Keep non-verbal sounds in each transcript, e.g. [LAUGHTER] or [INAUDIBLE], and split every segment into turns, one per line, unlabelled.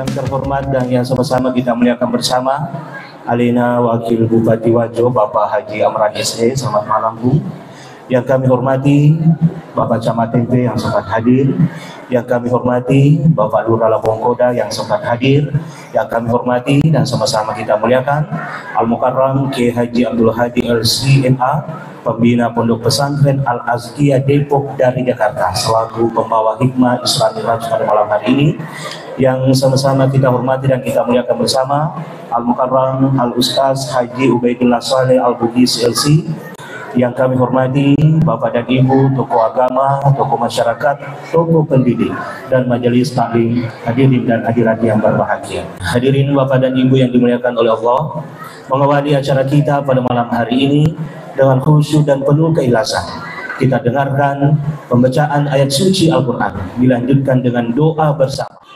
Yang terhormat dan yang sama-sama kita muliakan bersama Alina Wakil Bupati Wajo Bapak Haji Amran SE Selamat malam Bu. Yang kami hormati Bapak Camat Tempe yang sempat hadir. Yang kami hormati Bapak Lurah Labongkoda yang sempat hadir. Yang kami hormati dan sama-sama kita muliakan Al-Mukarram K. Haji Abdul Hadi LCNA Pembina Pondok Pesantren Al-Azkiyah Depok dari Jakarta. Selaku pembawa hikmah Islam Miraj pada malam hari ini yang sama-sama kita hormati dan kita muliakan bersama Al Mukarram Al Ustaz Haji Ubaidillah Saleh Al Bugis LC yang kami hormati Bapak dan Ibu, tokoh agama, tokoh masyarakat, tokoh pendidik, dan majelis taklim hadirin dan hadirat yang berbahagia. Hadirin Bapak dan Ibu yang dimuliakan oleh Allah, mengawali acara kita pada malam hari ini dengan khusyuk dan penuh keikhlasan. Kita dengarkan pembacaan ayat suci Al-Quran dilanjutkan dengan doa bersama.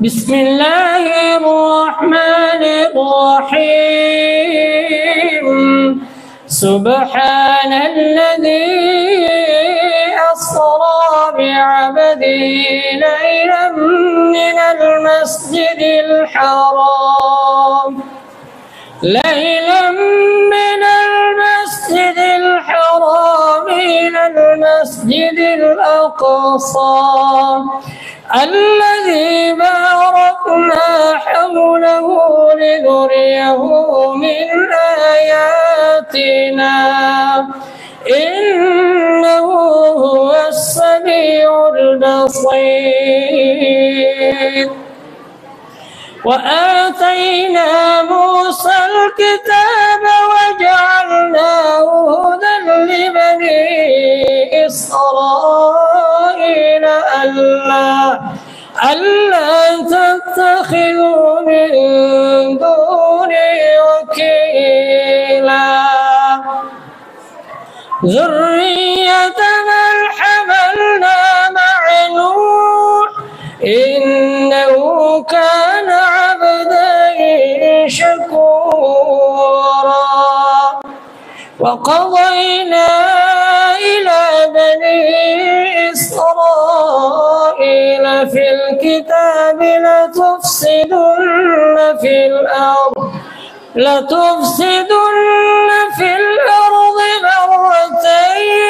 بسم الله الرحمن الرحيم. سبحان الذي أسرى بعبده ليلا من المسجد الحرام. ليلا من المسجد الحرام إلى المسجد الأقصى. الذي باركنا حوله لنريه من آياتنا. إنه هو السميع البصير. وآتينا موسى الكتاب وجعلناه هدى لبني إسرائيل ألا ألا تتخذوا من دوني وكيلا. ذرية من حملنا مع نوح شكورا. وقضينا إلى بني إسرائيل في الكتاب لتفسدن في الأرض لتفسدن في الأرض مرتين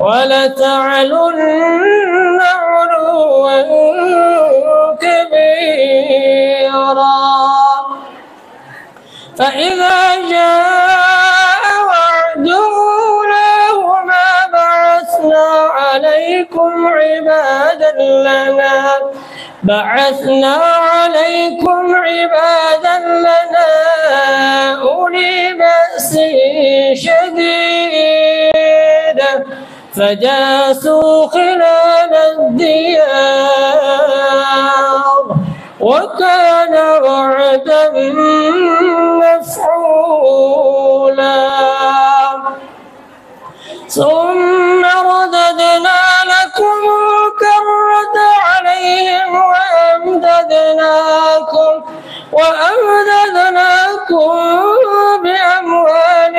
ولتعلن علوا كبيرا. عليكم عبادا لنا. بعثنا عليكم عبادا لنا. أولي بأس شديد. فجاسوا خلال الديار. وكان وعدا مفعولا. ثم وأمددناكم وأمددناكم بأموال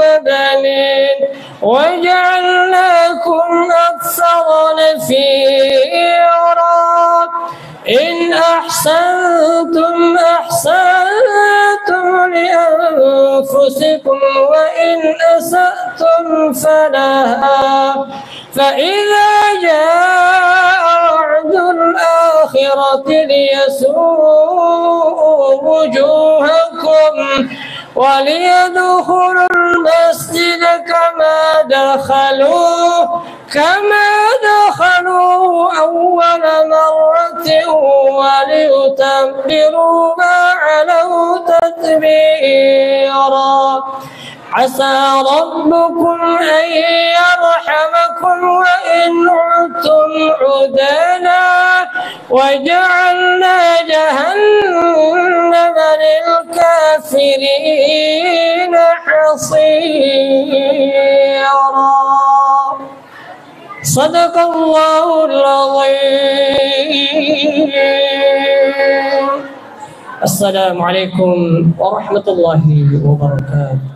وبنين وجعلناكم أكثر نفيرا. إن أحسنتم أحسنتم لأنفسكم وإن أسأتم فلها فإذا جاء وعد الآخرة ليسوءوا وجوهكم وليدخلوا المسجد كما دخلوه كما دخلوا أول مرة وليتبروا ما علوا تتبيرا عسى ربكم أن يرحمكم وإن عدتم عدنا وجعلنا جهنم للكافرين حصيرا. صدق الله العظيم السلام عليكم ورحمة الله وبركاته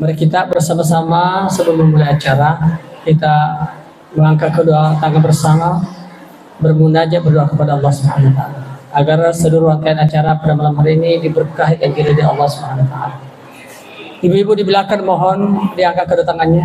Mari kita bersama-sama sebelum memulai acara kita mengangkat kedua tangan bersama bermunajat berdoa kepada Allah Subhanahu wa taala agar seluruh rangkaian acara pada malam hari ini diberkahi dan diridai Allah Subhanahu wa taala. Ibu-ibu di belakang mohon diangkat kedua tangannya.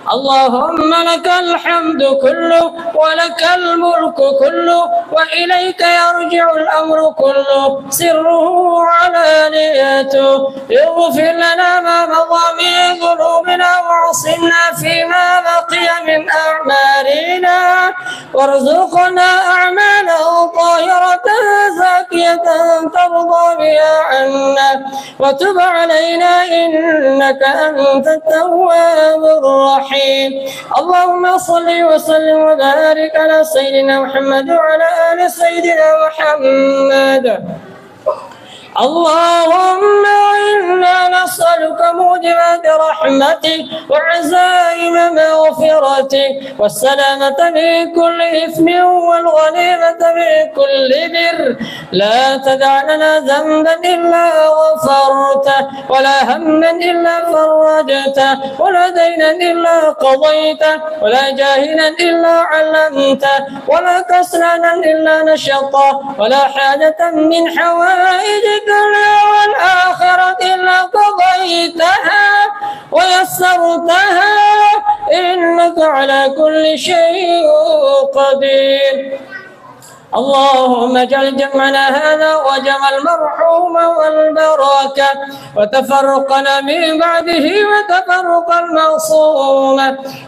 اللهم لك الحمد كله ولك الملك كله وإليك يرجع الأمر كله. سره علانيته اغفر لنا ما مضى من ذنوبنا وعصمنا فيما بقي من أعمالنا. وارزقنا أعمالا طاهرة زاكية ترضى بها عنا. وتب علينا إنك أنت التواب الرحيم. اللهم صل وسلم وبارك على سيدنا محمد وعلى آل سيدنا محمد. اللهم إنا نسألك موجبات رحمتك وعزائم مغفرتك والسلامة من كل إثم والغنيمة من كل بر. لا تدع لنا ذنبا إلا غفرته ولا هما إلا فرجته ولا دينا إلا قضيته ولا جاهلا إلا علمته ولا كسلانا إلا نشطه ولا حاجة من حوائج الدنيا والآخرة إلا قضيتها ويسرتها. إنك على كل شيء قدير. اللهم اجعل جمعنا هذا وجمع المرحوم والبركة وتفرقنا من بعده وتفرق المعصوم.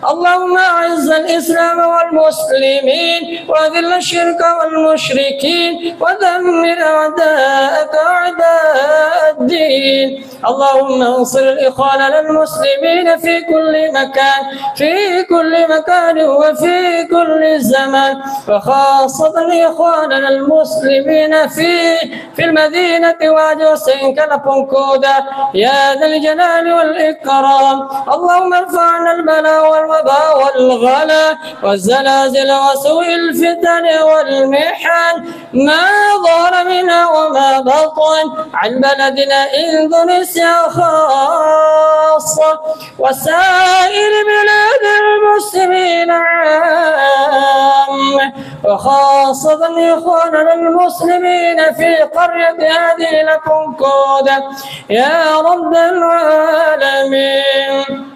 اللهم أعز الإسلام والمسلمين وأذل الشرك والمشركين ودمر أعداءك أعداء الدين. اللهم انصر الإخوان المسلمين في كل مكان في كل مكان وفي كل زمان وخاصة إخواننا المسلمين في في المدينة وجوسين كالبنكودا يا ذا الجلال والإكرام. اللهم ارفع عنا البلاء والوباء والغلا والزلازل وسوء الفتن والمحن. ما ظهر منها وما بطن عن بلدنا إندونيسيا خاصة. وسائر بلاد المسلمين عامة وخاصة إخواننا المسلمين في قرية هذه لكنكودة يا رب العالمين.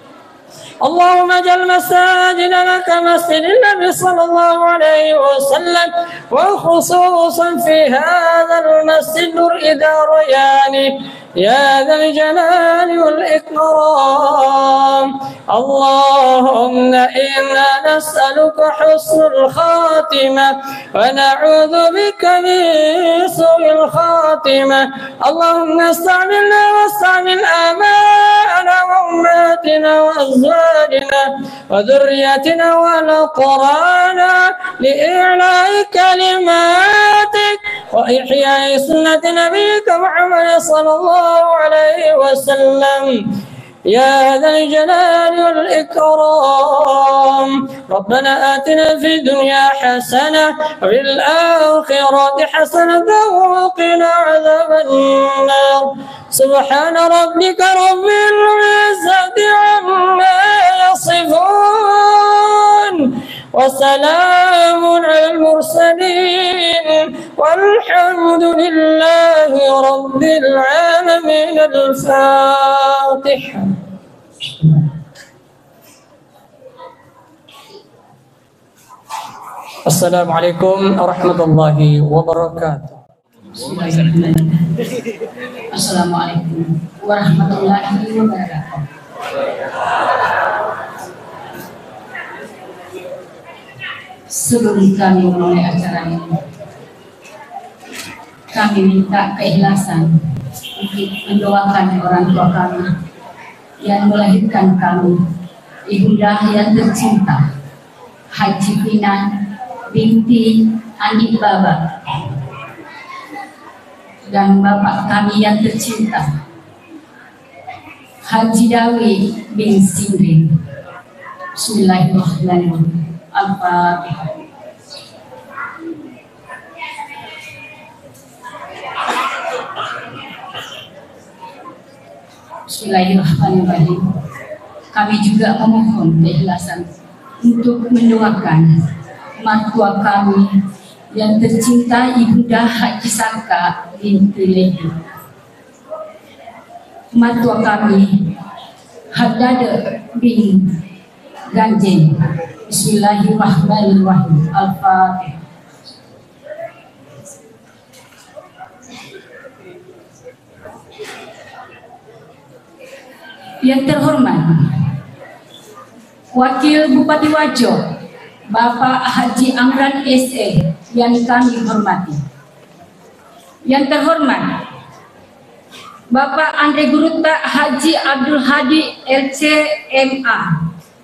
اللهم اجعل مساجدنا كمسجد النبي صلى الله عليه وسلم وخصوصا في هذا المسجد نور رياني يا ذا الجلال والإكرام. اللهم إنا نسألك حسن الخاتمة ونعوذ بك من سوء الخاتمة. اللهم استعملنا واستعمل آباءنا وأمهاتنا وأزواجنا وذرياتنا والأقرانا لإعلاء كلماتك وإحياء سنة نبيك محمد صلى الله عليه وسلم. يا ذا الجلال والإكرام. ربنا آتنا في الدنيا حسنة وفي الآخرة حسنة وقنا عذاب النار. سبحان ربك رب العزة عما يصفون وسلام على المرسلين والحمد لله رب العالمين الفاتحة السلام عليكم ورحمة الله وبركاته.
Assalamualaikum warahmatullahi wabarakatuh. Sebelum kami memulai acara ini, kami minta keikhlasan untuk mendoakan orang tua kami yang melahirkan kami Ibunda yang tercinta, Haji Pinan binti Andi Baba, dan Bapak kami yang tercinta, Haji Dawi bin Sindri. Bismillahirrahmanirrahim. Al-Fatihah. Bismillahirrahmanirrahim. Kami juga memohon keikhlasan untuk mendoakan mertua kami yang tercinta Ibunda Haji Saka binti Lehi. Mertua kami Haddad bin Ganjeng. Bismillahirrahmanirrahim. Al-Fatihah. Yang terhormat, Wakil Bupati Wajo, Bapak Haji Amran SE yang kami hormati. Yang terhormat, Bapak Andre Guruta Haji Abdul Hadi LCMA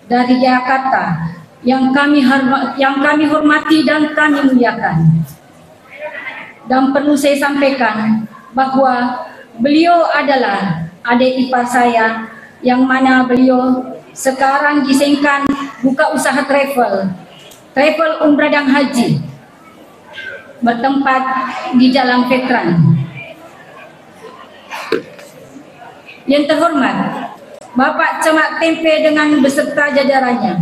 dari Jakarta yang kami hormati, yang kami hormati dan kami muliakan. Dan perlu saya sampaikan bahwa beliau adalah adik ipar saya yang mana beliau sekarang disingkan buka usaha travel, travel umrah dan haji bertempat di Jalan Veteran. Yang terhormat, Bapak Camat Tempe dengan beserta jajarannya.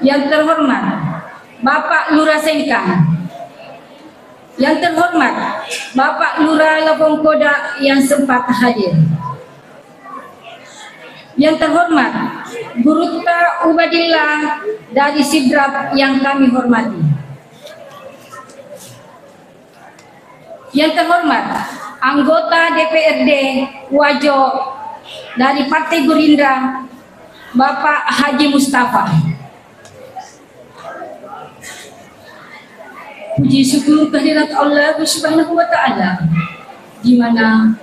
Yang terhormat, Bapak Lurah Sengkang. Yang terhormat, Bapak Lurah Lepong Koda yang sempat hadir. Yang terhormat, Guru Ta Ubadillah dari Sidrap yang kami hormati. Yang terhormat, anggota DPRD Wajo dari Partai Gerindra, Bapak Haji Mustafa. Puji syukur kehadirat Allah Subhanahu wa taala di mana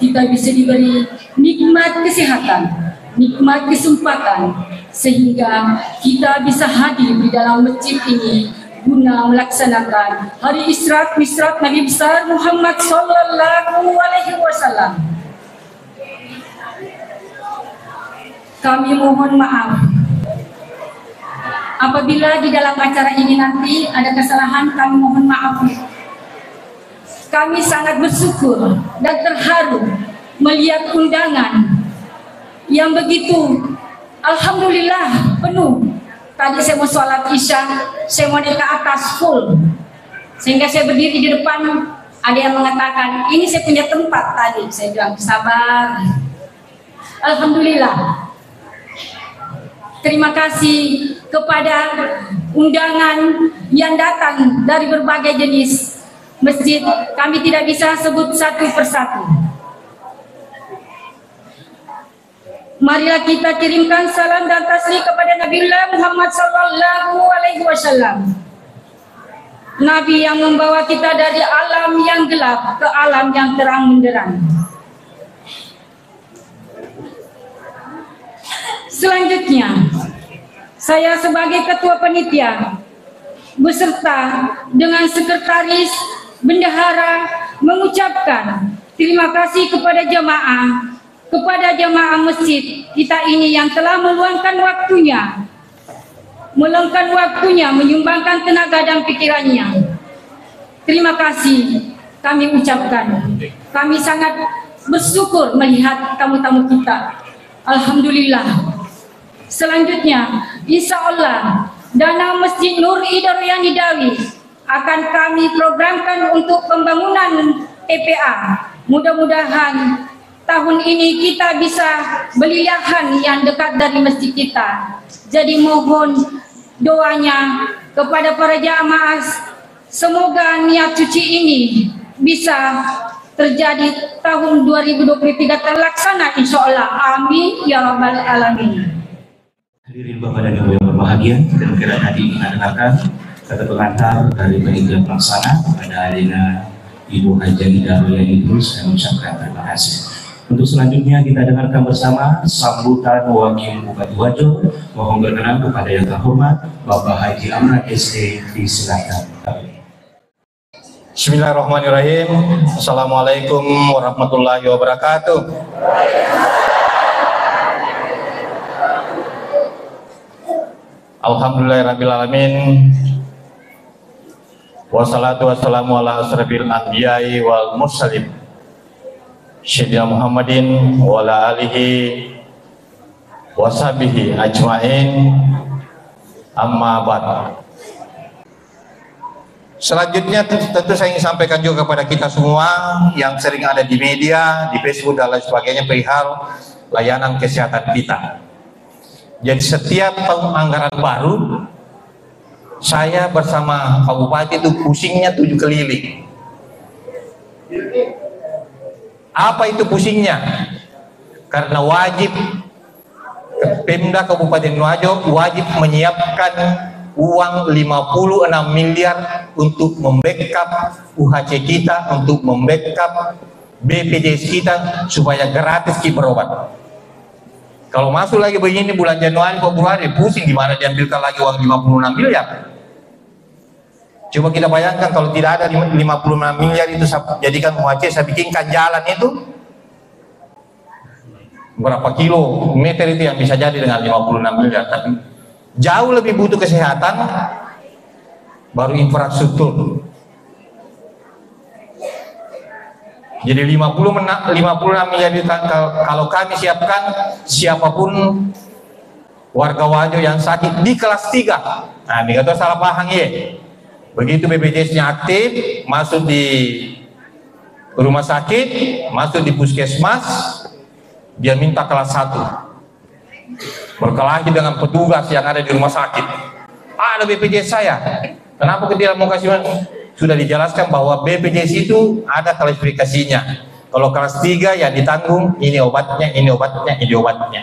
kita bisa diberi nikmat kesehatan, nikmat kesempatan sehingga kita bisa hadir di dalam masjid ini guna melaksanakan hari Isra Misrat Nabi besar Muhammad sallallahu alaihi wasallam. Kami mohon maaf apabila di dalam acara ini nanti ada kesalahan kami mohon maaf. Kami sangat bersyukur dan terharu melihat undangan yang begitu alhamdulillah penuh Tadi saya mau sholat isya, saya mau naik ke atas full. Sehingga saya berdiri di depan, ada yang mengatakan, ini saya punya tempat tadi. Saya bilang, sabar. Alhamdulillah. Terima kasih kepada undangan yang datang dari berbagai jenis masjid. Kami tidak bisa sebut satu persatu. Marilah kita kirimkan salam dan taslim kepada Nabiullah Muhammad sallallahu alaihi wasallam. Nabi yang membawa kita dari alam yang gelap ke alam yang terang menderang. Selanjutnya, saya sebagai ketua penitia beserta dengan sekretaris bendahara mengucapkan terima kasih kepada jemaah kepada jemaah masjid kita ini yang telah meluangkan waktunya. Meluangkan waktunya menyumbangkan tenaga dan pikirannya. Terima kasih kami ucapkan. Kami sangat bersyukur melihat tamu-tamu kita. Alhamdulillah. Selanjutnya insya Allah dana Masjid Nur Idaryani Dawi akan kami programkan untuk pembangunan TPA mudah-mudahan tahun ini kita bisa beli lahan yang dekat dari masjid kita. Jadi mohon doanya kepada para jamaah semoga niat suci ini bisa terjadi tahun 2023 terlaksana insya Allah. Amin ya rabbal alamin.
Hadirin Bapak dan Ibu yang berbahagia, dan kira tadi kita dengarkan kata pengantar dari panitia pelaksana pada Alina Ibu Haji Darul yang Idrus dan mengucapkan terima kasih. Untuk selanjutnya kita dengarkan bersama sambutan Wakil Bupati Wajo. Mohon berkenan kepada yang terhormat Bapak Haji Amran SD disilakan.
Bismillahirrahmanirrahim. Assalamualaikum warahmatullahi wabarakatuh. Alhamdulillahirrahmanirrahim. Wassalatu wassalamu ala asrafil anbiya'i wal. Syedina Muhammadin wa ala alihi wa sahbihi ajma'in amma ba'd. Selanjutnya tentu saya ingin sampaikan juga kepada kita semua yang sering ada di media, di Facebook dan lain sebagainya perihal layanan kesehatan kita. Jadi setiap tahun anggaran baru saya bersama Pak Bupati itu pusingnya tujuh keliling. Apa itu pusingnya? Karena wajib Pemda Kabupaten Nuajo wajib menyiapkan uang 56 miliar untuk membackup UHC kita, untuk membackup BPJS kita supaya gratis kita berobat. Kalau masuk lagi begini bulan Januari, Februari, pusing gimana diambilkan lagi uang 56 miliar. Coba kita bayangkan kalau tidak ada 56 miliar itu saya jadikan UHC, saya bikinkan jalan itu berapa kilo meter itu yang bisa jadi dengan 56 miliar. Tapi jauh lebih butuh kesehatan, baru infrastruktur. Jadi 50 56 miliar kalau kami siapkan siapa pun warga Wajo yang sakit di kelas 3. Nah, ini salah paham ya. Begitu BPJS-nya aktif, masuk di rumah sakit, masuk di puskesmas, dia minta kelas 1. Berkelahi dengan petugas yang ada di rumah sakit. Ah, ada BPJS saya. Kenapa dia mau kasih sudah dijelaskan bahwa BPJS itu ada klasifikasinya. Kalau kelas 3 ya ditanggung, ini obatnya, ini obatnya, ini obatnya.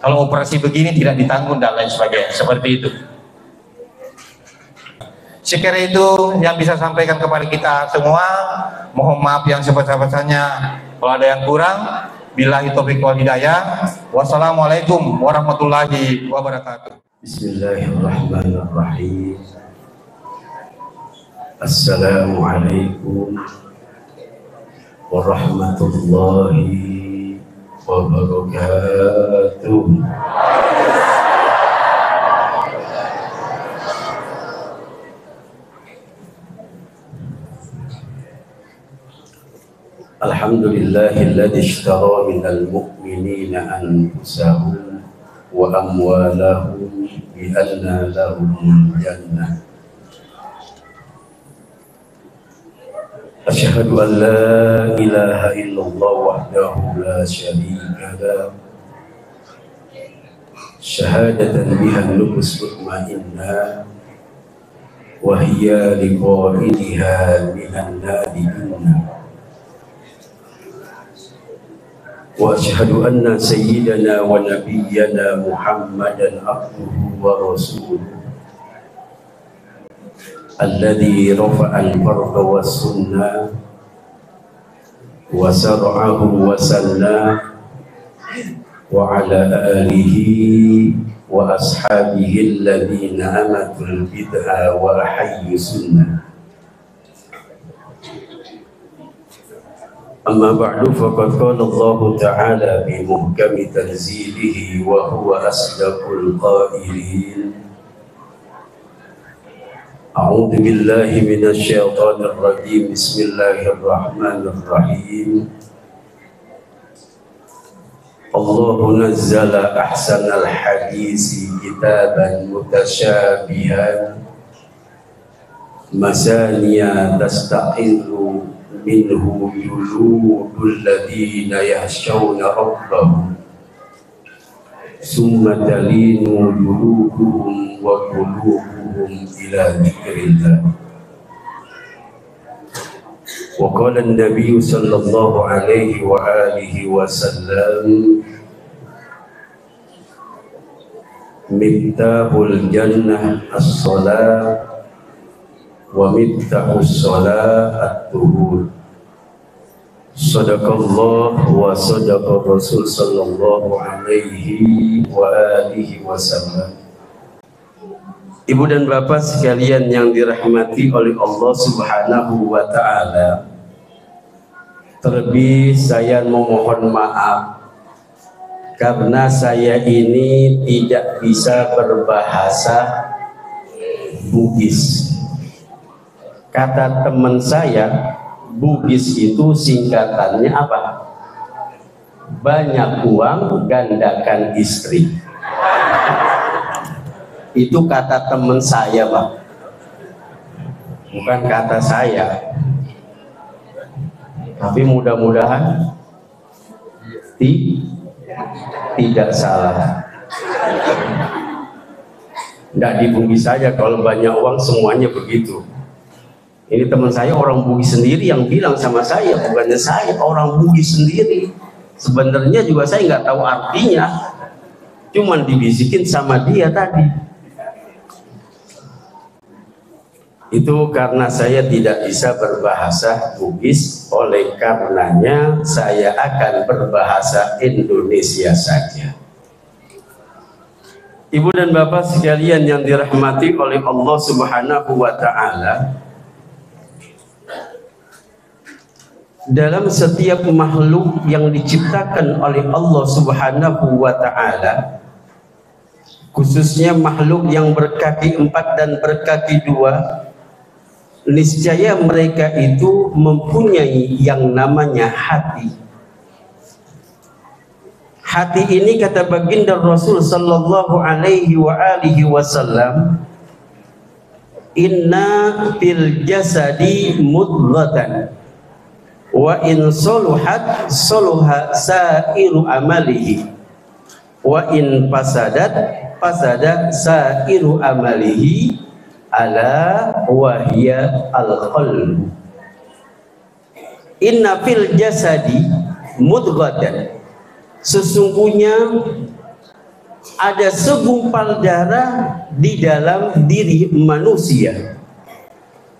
Kalau operasi begini tidak ditanggung dan lain sebagainya. Seperti itu. Sekiranya itu yang bisa sampaikan kepada kita semua. Mohon maaf yang sebesar-besarnya kalau ada yang kurang. Bila itu wal hidayah. Wassalamualaikum warahmatullahi wabarakatuh.
Bismillahirrahmanirrahim. Assalamualaikum warahmatullahi wabarakatuh. الحمد لله الذي اشترى من المؤمنين أنفسهم وأموالهم بأن لهم الجنة. أشهد أن لا إله إلا الله وحده لا شريك له. شهادة بها النفس مطمئنة وهي لقائلها من النار وأشهد أن سيدنا ونبينا محمدا عبده ورسوله. الذي رفع الفرق والسنة وسرعه وسلى وعلى آله وأصحابه الذين أمتوا البدع وأحيوا السنة. أما بعد فقد قال الله تعالى بمحكم تنزيله وهو أصدق القائلين. أعوذ بالله من الشيطان الرجيم. بسم الله الرحمن الرحيم. الله نزل أحسن الحديث كتابا متشابها. مسانيا تستقل منه جلود الذين يخشون ربهم. ثم تلين جلودهم وقلوبهم قلوبهم إلى ذكر الله. وقال النبي صلى الله عليه وآله وسلم مفتاح الجنة الصلاة wa mittahu sholat duhur Sadaqallah wa sadaqa Rasul sallallahu alaihi wa alihi wasallam. Ibu dan Bapak sekalian yang dirahmati oleh Allah subhanahu wa ta'ala. Terlebih saya memohon maaf Karena saya ini tidak bisa berbahasa Bugis. Kata teman saya, Bugis itu singkatannya apa? Banyak uang, gandakan istri. Itu kata teman saya, Pak. Bukan kata saya. Tapi mudah-mudahan ti, tidak salah. Tidak di Bugis saja, kalau banyak uang semuanya begitu. Ini teman saya orang Bugis sendiri yang bilang sama saya, bukannya saya orang Bugis sendiri. Sebenarnya juga saya nggak tahu artinya, cuman dibisikin sama dia tadi. Itu karena saya tidak bisa berbahasa Bugis, oleh karenanya saya akan berbahasa Indonesia saja. Ibu dan Bapak sekalian yang dirahmati oleh Allah Subhanahu wa taala, dalam setiap makhluk yang diciptakan oleh Allah Subhanahu wa taala khususnya makhluk yang berkaki empat dan berkaki dua niscaya mereka itu mempunyai yang namanya hati. Hati ini kata baginda Rasul sallallahu alaihi wa alihi wasallam inna fil jasadi mudghatan wa in soluhat soluha sairu amalihi. Wa in pasadat pasada sairu amalihi. Ala wahya al qalb inna fil jasadi mudghatan. Sesungguhnya ada segumpal darah di dalam diri manusia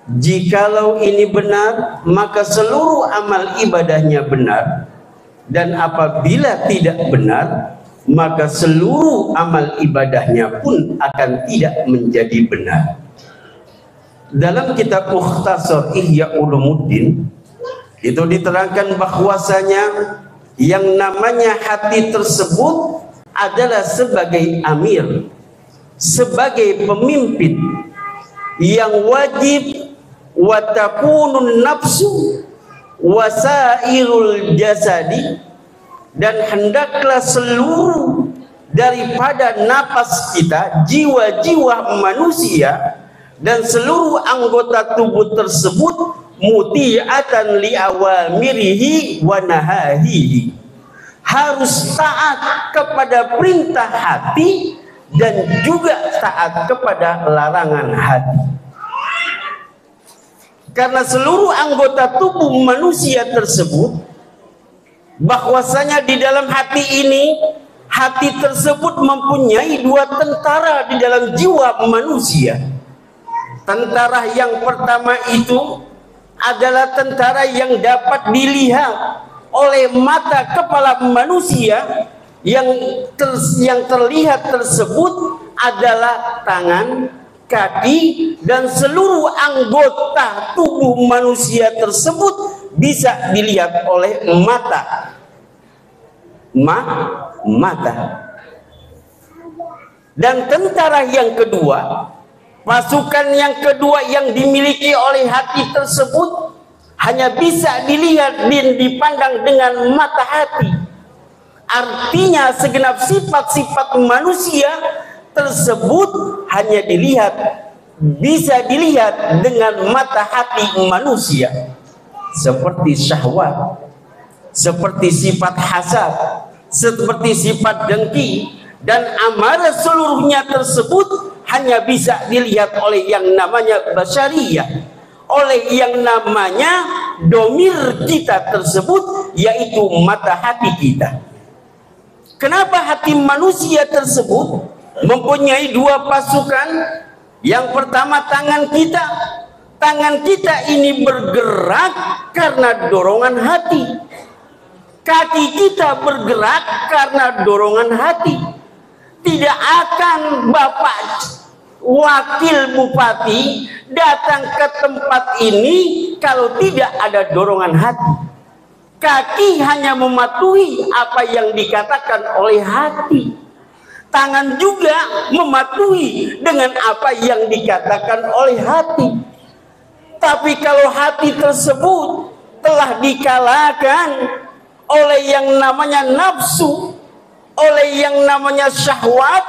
Jikalau ini benar, maka seluruh amal ibadahnya benar. Dan apabila tidak benar, maka seluruh amal ibadahnya pun akan tidak menjadi benar. Dalam kitab Mukhtasar Ihya Ulumuddin itu diterangkan bahwasanya yang namanya hati tersebut adalah sebagai amir, sebagai pemimpin yang wajib wa takunun nafsu wasairul jasadi dan hendaklah seluruh daripada napas kita jiwa-jiwa manusia dan seluruh anggota tubuh tersebut muti'atan li awamirihi wa nahahihi. Harus taat kepada perintah hati dan juga taat kepada larangan hati karena seluruh anggota tubuh manusia tersebut bahwasanya di dalam hati ini hati tersebut mempunyai dua tentara di dalam jiwa manusia. Tentara yang pertama itu adalah tentara yang dapat dilihat oleh mata kepala manusia yang ter, yang terlihat tersebut adalah tangan kaki dan seluruh anggota tubuh manusia tersebut bisa dilihat oleh mata. Ma, mata. Dan tentara yang kedua pasukan yang kedua yang dimiliki oleh hati tersebut hanya bisa dilihat dan dipandang dengan mata hati. Artinya segenap sifat-sifat manusia tersebut hanya dilihat bisa dilihat dengan mata hati manusia. Seperti syahwat seperti sifat hasad seperti sifat dengki dan amarah seluruhnya tersebut hanya bisa dilihat oleh yang namanya basyariyah oleh yang namanya domir kita tersebut yaitu mata hati kita. Kenapa hati manusia tersebut mempunyai dua pasukan yang pertama tangan kita Tangan kita ini bergerak karena dorongan hati. Kaki kita bergerak karena dorongan hati. Tidak akan Bapak wakil bupati datang ke tempat ini kalau tidak ada dorongan hati. Kaki hanya mematuhi apa yang dikatakan oleh hati. Tangan juga mematuhi dengan apa yang dikatakan oleh hati. Tapi kalau hati tersebut telah dikalahkan oleh yang namanya nafsu, oleh yang namanya syahwat,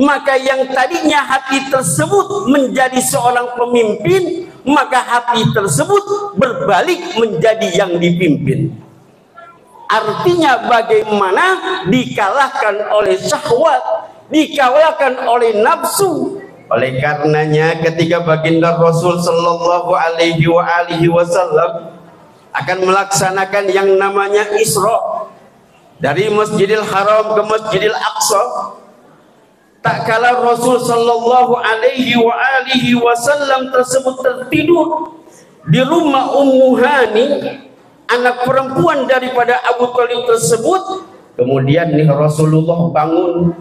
maka yang tadinya hati tersebut menjadi seorang pemimpin, maka hati tersebut berbalik menjadi yang dipimpin. Artinya bagaimana? Dikalahkan oleh syahwat, dikalahkan oleh nafsu, oleh karenanya ketika baginda Rasul sallallahu alaihi wasallam akan melaksanakan yang namanya Isra dari Masjidil Haram ke Masjidil Aqsa tak kala Rasul sallallahu alaihi wasallam tersebut tertidur di rumah Ummu Hani anak perempuan daripada Abu Thalib tersebut kemudian nih Rasulullah bangun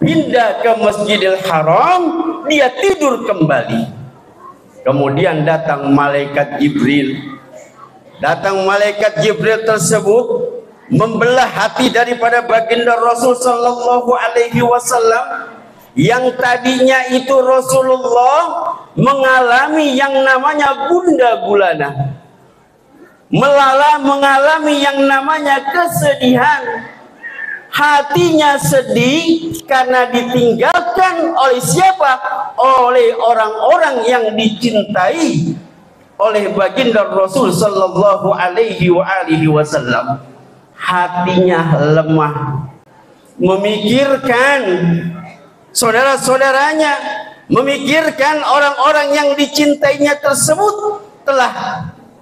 pindah ke Masjidil Haram, dia tidur kembali. Kemudian datang malaikat Jibril. Datang malaikat Jibril tersebut membelah hati daripada baginda Rasul sallallahu alaihi wasallam yang tadinya itu Rasulullah mengalami yang namanya bunda gulana. Melala mengalami yang namanya kesedihan, hatinya sedih karena ditinggalkan oleh siapa? Oleh orang-orang yang dicintai oleh baginda Rasul sallallahu alaihi wa alihi wasallam. Hatinya lemah memikirkan saudara-saudaranya, memikirkan orang-orang yang dicintainya tersebut telah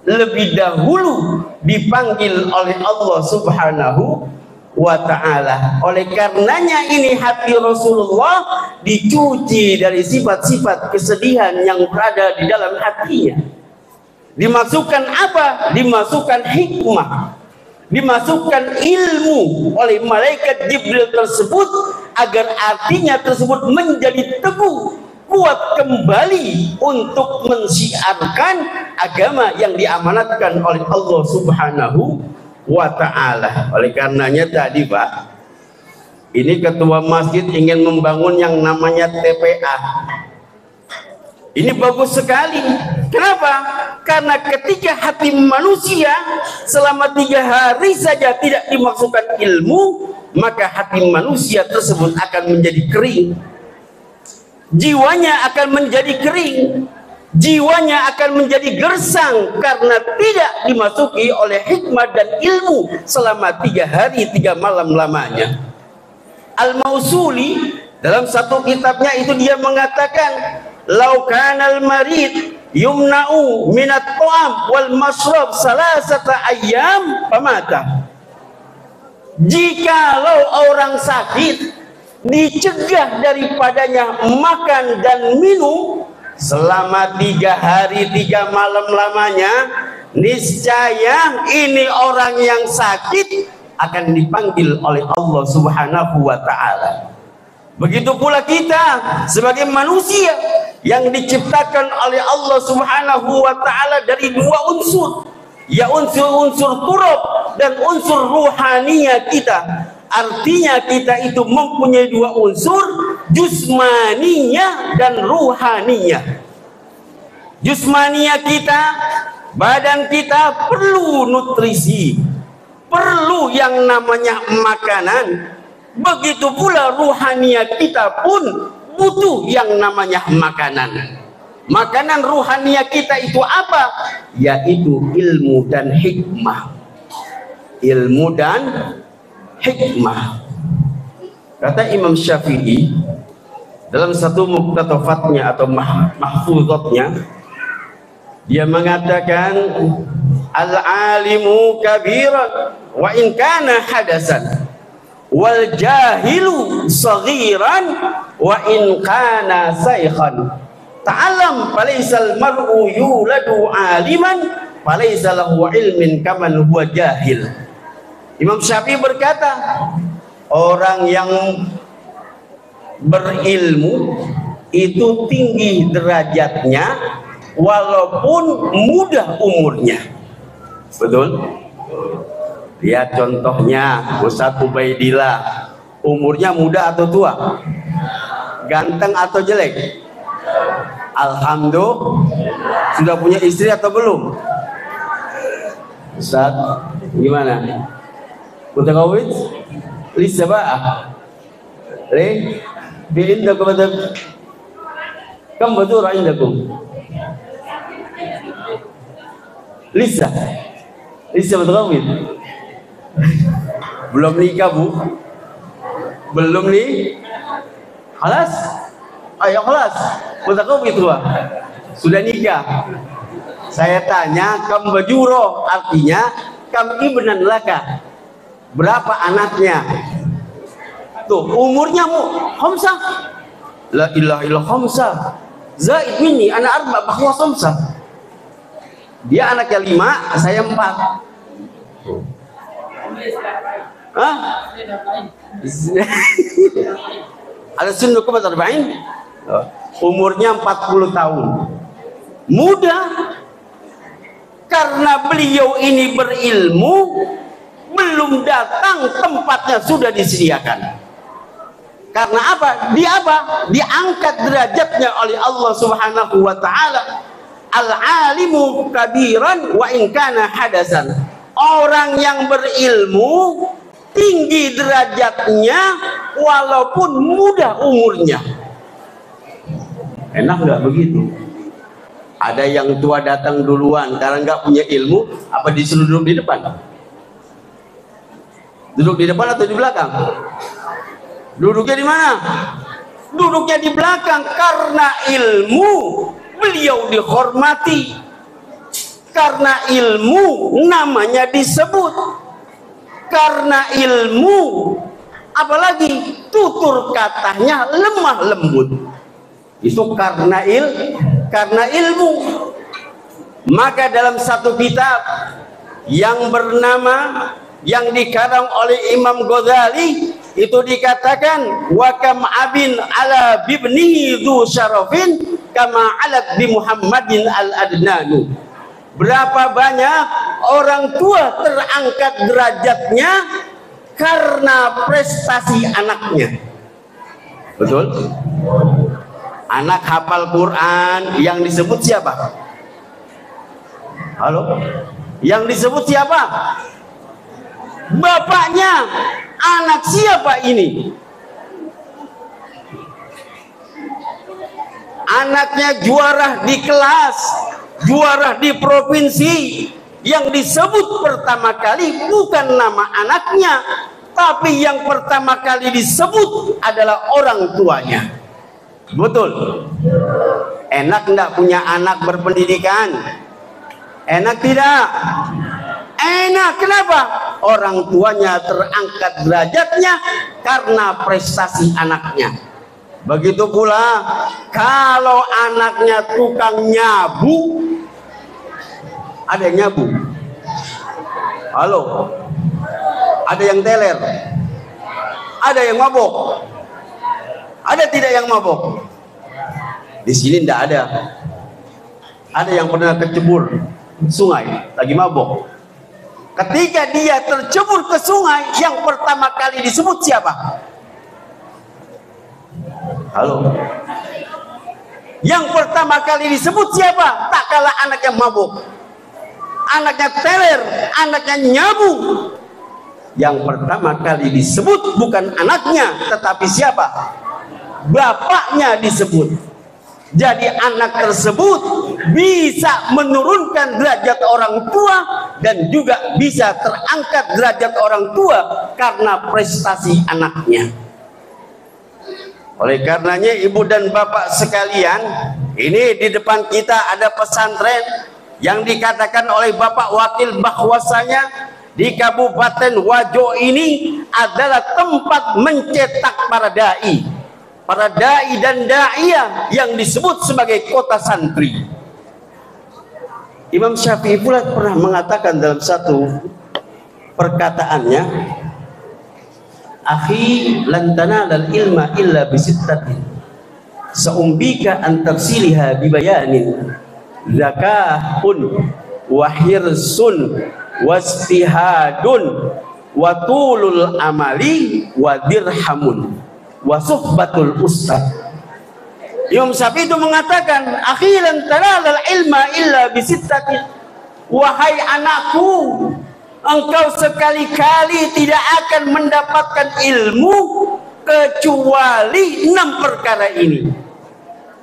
lebih dahulu dipanggil oleh Allah Subhanahu wa ta'ala. Oleh karenanya ini hati Rasulullah dicuci dari sifat-sifat kesedihan yang berada di dalam hatinya. Dimasukkan apa? dimasukkan hikmah. Dimasukkan ilmu oleh malaikat Jibril tersebut agar artinya tersebut menjadi teguh kuat kembali untuk mensiarkan agama yang diamanatkan oleh Allah Subhanahu wa ta'ala. Oleh karenanya tadi Pak ini ketua masjid ingin membangun yang namanya TPA ini bagus sekali. Kenapa? karena ketika hati manusia selama tiga hari saja tidak dimaksudkan ilmu maka hati manusia tersebut akan menjadi kering jiwanya akan menjadi kering. Jiwanya akan menjadi gersang karena tidak dimasuki oleh hikmah dan ilmu selama tiga hari tiga malam lamanya. Al-Mausuli dalam satu kitabnya itu dia mengatakan laukan al-marid yumna'u minat ta'am wal masrab salasata ayam pamata. Jikalau orang sakit dicegah daripadanya makan dan minum selama tiga hari tiga malam lamanya niscaya ini orang yang sakit akan dipanggil oleh Allah subhanahu wa ta'ala. Begitu pula kita sebagai manusia yang diciptakan oleh Allah subhanahu wa ta'ala dari dua unsur ya unsur-unsur turab dan unsur ruhaniya kita artinya kita itu mempunyai dua unsur jusmaninya dan ruhaninya. Jusmaninya kita badan kita perlu nutrisi perlu yang namanya makanan. Begitu pula ruhaninya kita pun butuh yang namanya makanan. Makanan ruhaninya kita itu apa? Yaitu ilmu dan hikmah. Ilmu dan hikmah. Kata Imam Syafi'i dalam satu muktatofatnya atau mahfuzatnya dia mengatakan al-alimu kabiran wa in kana hadasan wal jahilu saghiran wa in kana saykhan ta'alam falaisal mar'u yuladu aliman falaisa lahu ilmin kaman huwa jahil Imam Syafi'i berkata orang yang berilmu itu tinggi derajatnya walaupun mudah umurnya. Betul? Lihat contohnya Ustaz Ubaidillah. Umurnya muda atau tua? Ganteng atau jelek? Alhamdulillah. Sudah punya istri atau belum? Ustaz gimana lisa ba le bi indakum kam badur indakum lisa. Lisa mutawawid belum nikah bu. Belum nih halas ayo halas mutakawid tua. Sudah nikah. Saya tanya kam bajuro artinya kam ibnan laka berapa anaknya tuh umurnya mu khamsah la ilaha illallah khamsah zaid minni anak arba bahwa khamsah dia anaknya lima saya empat? [LAUGHS] Ada sunnah kebat arba'in? Umurnya 40 tahun. Muda. Karena beliau ini berilmu, belum datang tempatnya sudah disediakan. Karena apa? Dia apa? Diangkat derajatnya oleh Allah Subhanahu wa taala. Al-alimu kabiran wa in kana hadasan. Orang yang berilmu tinggi derajatnya walaupun muda umurnya. Enak nggak begitu? Ada yang tua datang duluan karena nggak punya ilmu, apa disuruh di depan? Duduk di depan atau di belakang? Duduknya di mana? Duduknya di belakang karena ilmu beliau dihormati. Karena ilmu namanya disebut. Karena ilmu apalagi tutur katanya lemah lembut. Itu karena il karena ilmu. Maka dalam satu kitab yang bernama yang dikarang oleh Imam Ghazali itu dikatakan wa kam abin ala bibnihi dzu syarafin kama alat bi Muhammadin al adnanu berapa banyak orang tua terangkat derajatnya karena prestasi anaknya. Betul? Anak hafal Quran yang disebut siapa? Halo? Yang disebut siapa bapaknya anak siapa ini? Anaknya juara di kelas juara di provinsi. Yang disebut pertama kali bukan nama anaknya tapi yang pertama kali disebut adalah orang tuanya. Betul. Enak enggak punya anak berpendidikan? Enak tidak enak. Kenapa? Orang tuanya terangkat derajatnya karena prestasi anaknya. Begitu pula kalau anaknya tukang nyabu ada yang nyabu? Halo? Ada yang teler? Ada yang mabok? Ada tidak yang mabok? Di sini tidak ada. Ada yang pernah kecebur sungai lagi mabok ketika dia tercebur ke sungai yang pertama kali disebut siapa? Halo. Yang pertama kali disebut siapa? Tak kalah anak yang mabuk. Anaknya teler anaknya nyabu. Yang pertama kali disebut bukan anaknya tetapi siapa? Bapaknya disebut jadi anak tersebut bisa menurunkan derajat orang tua dan juga bisa terangkat derajat orang tua karena prestasi anaknya. Oleh karenanya ibu dan bapak sekalian, ini di depan kita ada pesantren yang dikatakan oleh bapak wakil bahwasanya di Kabupaten Wajo ini adalah tempat mencetak para dai para dai dan da'iyah yang disebut sebagai kota santri. Imam Syafi'i pula pernah mengatakan dalam satu perkataannya, "Akhi lan tanalal ilma illa bisittatin." Saumbika an tafsiliha bibayanin zakahun wa hirsun wastihadun wa tulul amali wa dirhamun wa suhbatul ustad Imam Syafi'i itu mengatakan akhiran tanalal ilma illa bisittati wahai anakku engkau sekali-kali tidak akan mendapatkan ilmu kecuali enam perkara ini.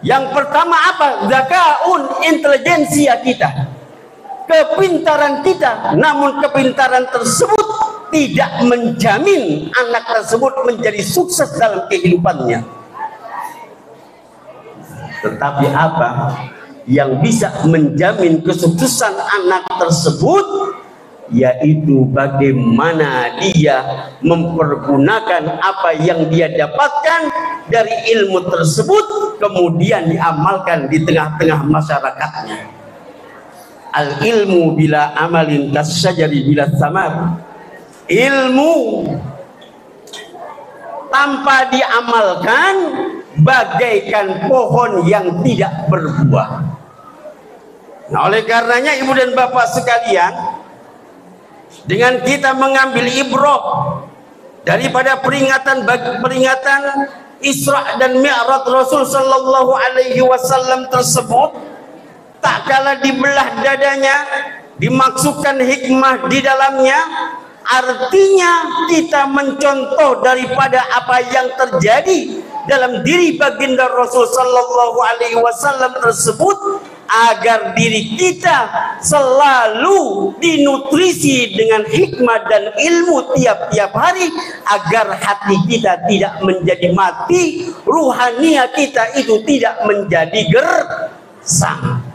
Yang pertama apa? Zakaun intelijensia kita kepintaran kita namun kepintaran tersebut tidak menjamin anak tersebut menjadi sukses dalam kehidupannya. Tetapi apa yang bisa menjamin kesuksesan anak tersebut? Yaitu bagaimana dia mempergunakan apa yang dia dapatkan dari ilmu tersebut kemudian diamalkan di tengah-tengah masyarakatnya al ilmu bila amalin kasyajari bila samar ilmu tanpa diamalkan bagaikan pohon yang tidak berbuah. Nah oleh karenanya ibu dan bapak sekalian dengan kita mengambil ibrah daripada peringatan peringatan Isra dan Mi'raj Rasul sallallahu alaihi wasallam tersebut tak kala dibelah dadanya dimaksudkan hikmah di dalamnya artinya kita mencontoh daripada apa yang terjadi dalam diri baginda Rasul sallallahu alaihi wasallam tersebut agar diri kita selalu dinutrisi dengan hikmah dan ilmu tiap-tiap hari agar hati kita tidak menjadi mati ruhania kita itu tidak menjadi gersang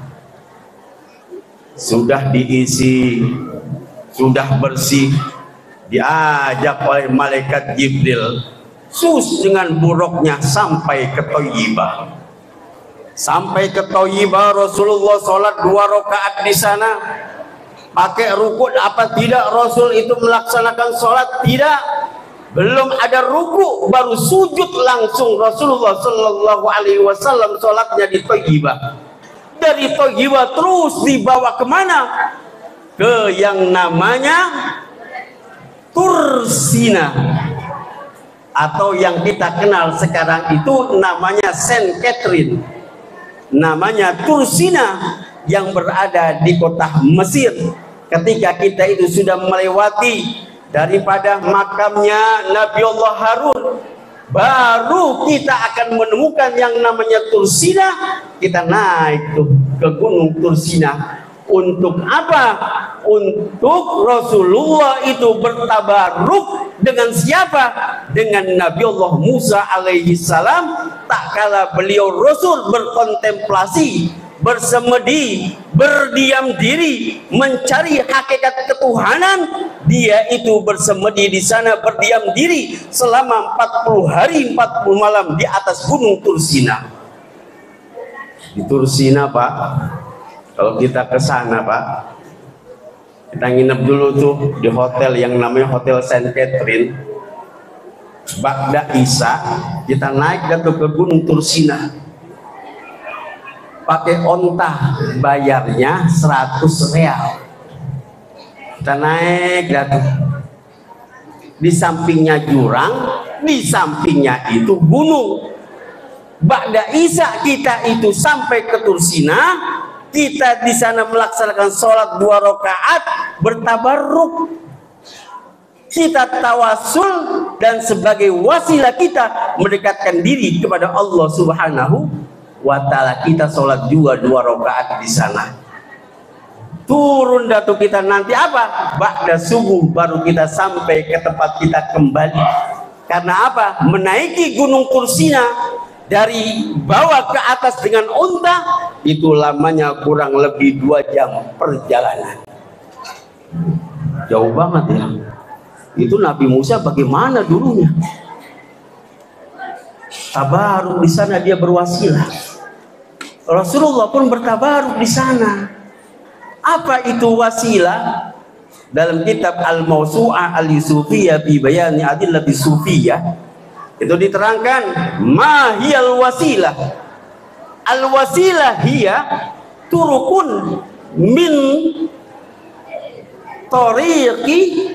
sudah diisi sudah bersih diajak oleh malaikat Jibril sus dengan buruknya sampai ke Toyibah sampai ke Toyibah Rasulullah sholat dua rakaat di sana. Pakai rukuk apa tidak Rasul itu melaksanakan sholat? Tidak. Belum ada ruku baru sujud langsung Rasulullah Shallallahu Alaihi Wasallam sholatnya di Toyibah dari Togiwa terus dibawa ke mana? Ke yang namanya Tursina. Atau yang kita kenal sekarang itu namanya Saint Catherine. Namanya Tursina yang berada di kota Mesir. Ketika kita itu sudah melewati daripada makamnya Nabi Allah Harun baru kita akan menemukan yang namanya Tursina kita naik tuh ke gunung Tursina untuk apa? Untuk Rasulullah itu bertabaruk dengan siapa? Dengan Nabi Allah Musa alaihi salam tak kala beliau Rasul berkontemplasi bersemedi, berdiam diri, mencari hakikat ketuhanan, dia itu bersemedi di sana berdiam diri selama 40 hari 40 malam di atas gunung Tursina. Di Tursina, Pak. Kalau kita ke sana, Pak, kita nginep dulu tuh di hotel yang namanya Hotel Saint Catherine. Bagda Isa, kita naik ke gunung Tursina pakai onta bayarnya 100 real. Kita naik jatuh di sampingnya jurang di sampingnya itu gunung. Ba'da Isa kita itu sampai ke Tursina kita di sana melaksanakan sholat dua rakaat bertabarruk. Kita tawasul dan sebagai wasilah kita mendekatkan diri kepada Allah Subhanahu wa ta'ala kita sholat juga dua rakaat di sana. Turun datu kita nanti apa? Ba'da subuh baru kita sampai ke tempat kita kembali. Karena apa? Menaiki gunung kursina dari bawah ke atas dengan unta itu lamanya kurang lebih dua jam perjalanan. Jauh banget ya. Itu Nabi Musa bagaimana dulunya? Tabaruk di sana dia berwasilah. Rasulullah pun bertabaruk di sana. Apa itu wasilah? Dalam kitab Al-Mawsu'ah Al-Yusufiyah fi Bayani Adillati Sufiyah itu diterangkan mahiyal wasilah. Al-wasilah hiya turukun min tariqi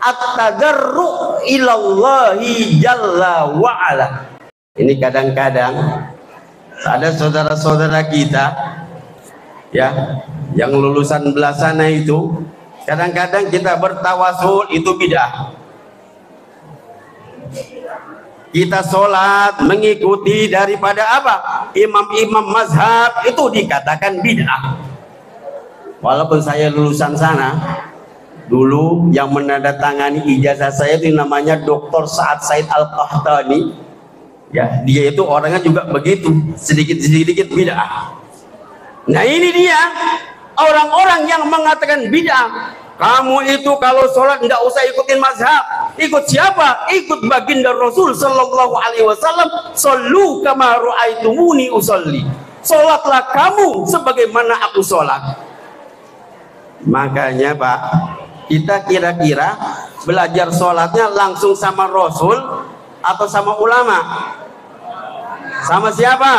at-tadarru ilallahi jalla wa ala. Ini kadang-kadang ada saudara-saudara kita ya yang lulusan belah sana itu kadang-kadang kita bertawasul itu bid'ah. Kita sholat mengikuti daripada apa? Imam-imam mazhab itu dikatakan bid'ah. Walaupun saya lulusan sana, dulu yang menandatangani ijazah saya itu namanya Dr. Saad Said Al-Qahtani ya dia itu orangnya juga begitu sedikit-sedikit bid'ah. Nah ini dia orang-orang yang mengatakan bid'ah. Kamu itu kalau sholat tidak usah ikutin mazhab. Ikut siapa? ikut baginda Rasul Sallallahu Alaihi Wasallam. Sallu kama ru'aitumuni usolli Sholatlah kamu sebagaimana aku sholat. Makanya pak kita kira-kira belajar sholatnya langsung sama Rasul atau sama ulama? Sama siapa?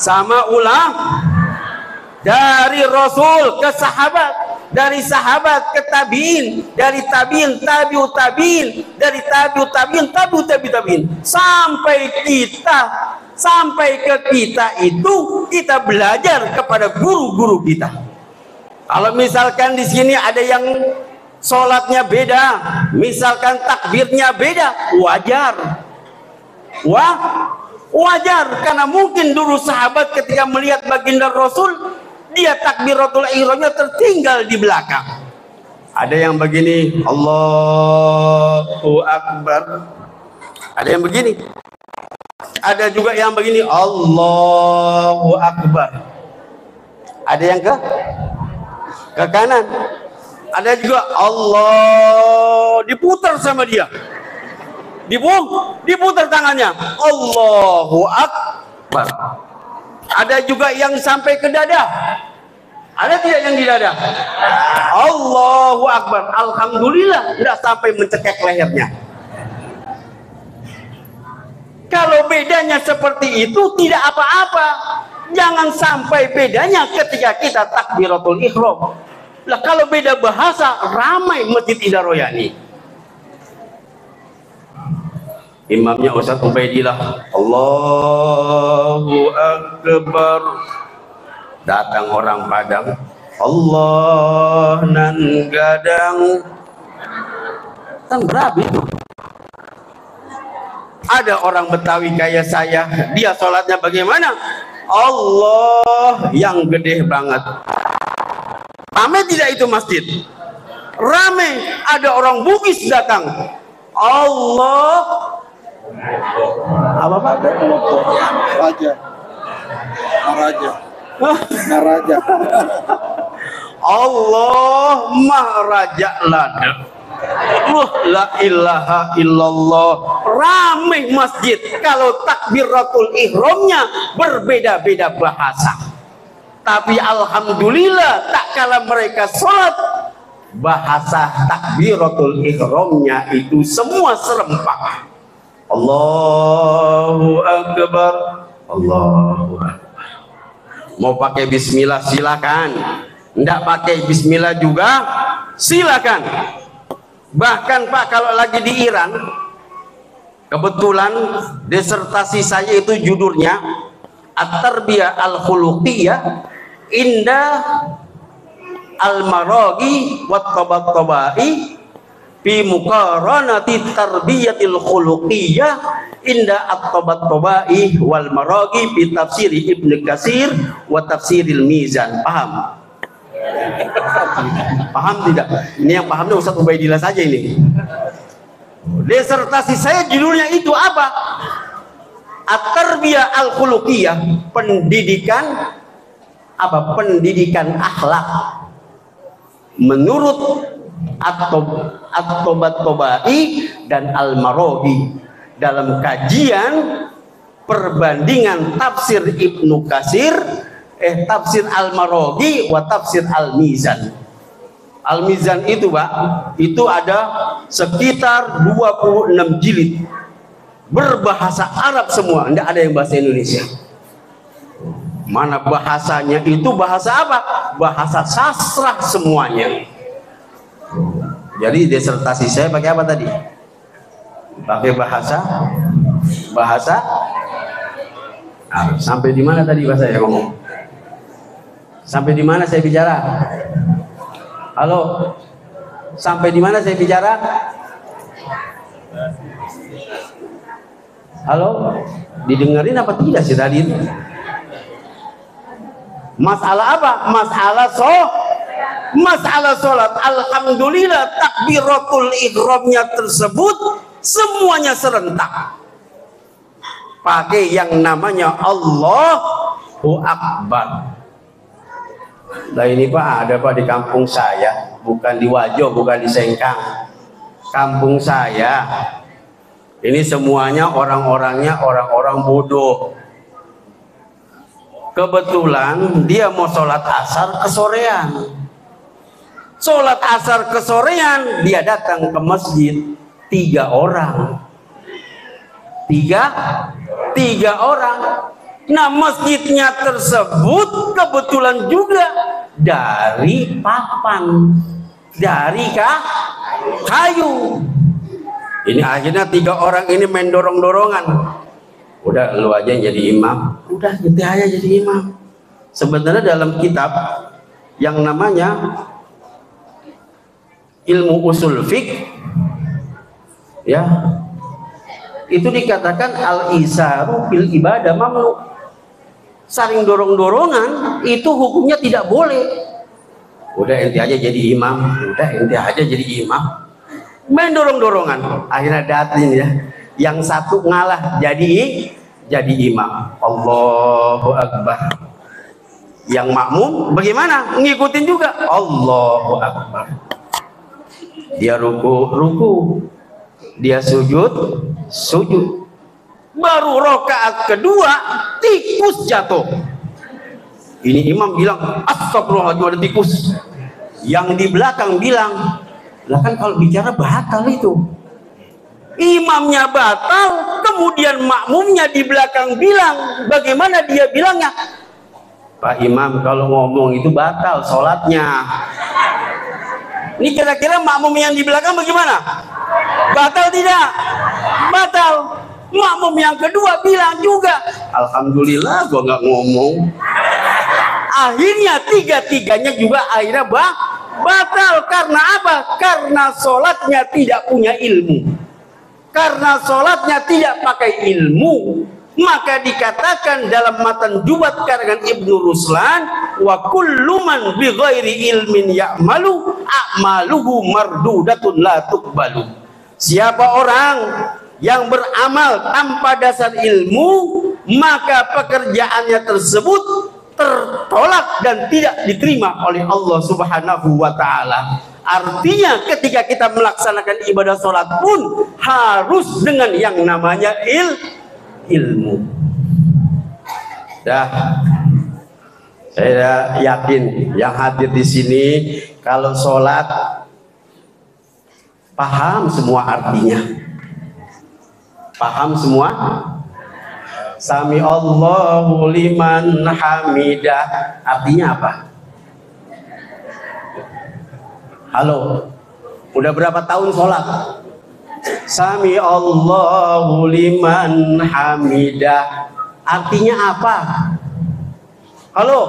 Sama ulama. Dari Rasul ke sahabat, dari sahabat ke tabiin, dari tabiin tabiu tabiin, dari tabiu tabiin tabiu tabiu tabiin, sampai kita sampai ke kita itu kita belajar kepada guru-guru kita. Kalau misalkan di sini ada yang sholatnya beda, misalkan takbirnya beda, wajar. Wah, wajar karena mungkin dulu sahabat ketika melihat baginda Rasul, dia takbiratul ihramnya tertinggal di belakang. Ada yang begini, Allahu Akbar. Ada yang begini. Ada juga yang begini, Allahu Akbar. Ada yang ke ke kanan. Ada juga Allah diputar sama dia. Diputar, diputar tangannya. Allahu Akbar. Ada juga yang sampai ke dada. Ada tidak yang di dada? Allahu Akbar. Alhamdulillah tidak sampai mencekek lehernya. Kalau bedanya seperti itu tidak apa-apa. Jangan sampai bedanya ketika kita takbiratul ihram. Lah kalau beda bahasa ramai Masjid Ida Royani. Imamnya Ustaz Ubaidillah. Allahu Akbar. Datang orang Padang. Allah nan gadang. Kan berapa itu? Ada orang Betawi kayak saya, dia sholatnya bagaimana? Allah yang gede banget. Rame tidak itu masjid? Rame, ada orang Bugis datang. Allah apa Pak?
Raja. Maharaja. Maharaja.
Allah Maharaja Lada. Wah, la ilaha illallah. Ramai masjid kalau takbiratul ihramnya berbeda-beda bahasa. Tapi alhamdulillah tak kala mereka sholat bahasa takbiratul ihramnya itu semua serempak. Allahu akbar. Allahu akbar. Mau pakai bismillah silakan. Tidak pakai bismillah juga silakan. Bahkan Pak kalau lagi di Iran kebetulan disertasi saya itu judulnya At-Tarbiyah Al-Khuluqiyah Indah Al-Maragi wat tabai fi muqaranati tarbiyatil khuluqiyah inda at-tabai wal maragi fi tafsiri Ibnu Katsir wa tafsiril Mizan paham Paham tidak? Ini yang pahamnya Ustaz Ubaidillah saja ini. Desertasi saya judulnya itu apa? At-tarbiyah al-khuluqiyah, pendidikan apa? Pendidikan akhlak. Menurut At-Tobat Tobai dan Al-Marohi dalam kajian perbandingan tafsir Ibnu Kasir eh tafsir Al-Maroghi wa tafsir Al-Mizan. Al-Mizan itu, Pak, itu ada sekitar 26 jilid. Berbahasa Arab semua, tidak ada yang bahasa Indonesia. Mana bahasanya itu bahasa apa? Bahasa sastra semuanya. Jadi disertasi saya pakai apa tadi? Pakai bahasa bahasa. Sampai di mana tadi bahasa saya ngomong? Sampai di mana saya bicara? Halo? Sampai di mana saya bicara? Halo? Didengerin apa tidak sih tadi? Masalah apa? Masalah so Masalah sholat Alhamdulillah takbiratul ihramnya tersebut Semuanya serentak Pakai yang namanya Allahu Akbar Nah ini Pak ada Pak di kampung saya, bukan di Wajo, bukan di Sengkang. Kampung saya ini semuanya orang-orangnya orang-orang bodoh. Kebetulan dia mau sholat asar ke sorean. Sholat asar ke sorean, dia datang ke masjid. Tiga orang. Tiga? Tiga orang Nah masjidnya tersebut kebetulan juga dari papan, dari kah? kayu. Ini akhirnya tiga orang ini main dorong-dorongan. Udah lu aja yang jadi imam. Udah kita aja jadi imam. Sebenarnya dalam kitab yang namanya ilmu usul fik ya itu dikatakan al isaru fil ibadah mamnu saling dorong-dorongan itu hukumnya tidak boleh. Udah ente aja jadi imam. Udah ente aja jadi imam. Main dorong-dorongan. Akhirnya datang ya yang satu ngalah jadi jadi imam. Allahu Akbar. Yang makmum bagaimana? Ngikutin juga. Allahu Akbar dia ruku ruku. Dia sujud sujud. Baru rokaat kedua tikus jatuh. Ini imam bilang astagfirullahaladzim ada tikus. Yang di belakang bilang lah kan kalau bicara batal itu. Imamnya batal kemudian makmumnya di belakang bilang bagaimana dia bilangnya? Pak Imam kalau ngomong itu batal sholatnya ini kira-kira makmum yang di belakang bagaimana? Batal tidak? Batal. Makmum yang kedua bilang juga Alhamdulillah gua nggak ngomong. Akhirnya tiga-tiganya juga akhirnya bah, batal. Karena apa? karena sholatnya tidak punya ilmu. Karena sholatnya tidak pakai ilmu maka dikatakan dalam matan jubat karangan Ibnu Ruslan wa kullu man bi ghairi ilmin ya'malu a'maluhu mardudatun la tuqbalu siapa orang yang beramal tanpa dasar ilmu maka pekerjaannya tersebut tertolak dan tidak diterima oleh Allah Subhanahu wa taala. Artinya ketika kita melaksanakan ibadah sholat pun harus dengan yang namanya il ilmu. Dah, saya yakin yang hadir di sini kalau sholat paham semua artinya. Paham semua? Sami Allahu liman hamidah. Artinya apa? Halo. Udah berapa tahun sholat? Sami Allahu liman hamidah. Artinya apa? Halo.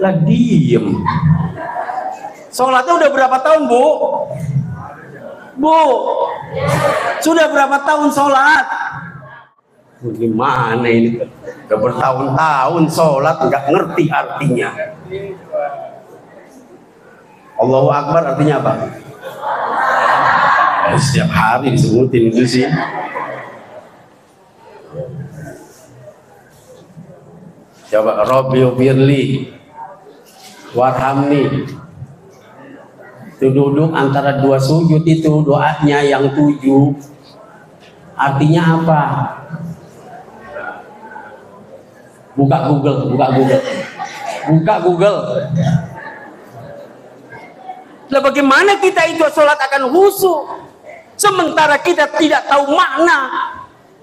Lah diem. Sholatnya udah berapa tahun, Bu? Bu, sudah berapa tahun sholat? Gimana ini? Udah bertahun-tahun sholat nggak ngerti artinya. Allahu Akbar artinya apa? Setiap hari disebutin itu sih. Coba Robbi Firli Warhamni itu duduk antara dua sujud itu doanya yang tujuh Artinya apa? Buka Google, buka Google. Buka Google. Lah bagaimana kita itu sholat akan khusyuk sementara kita tidak tahu makna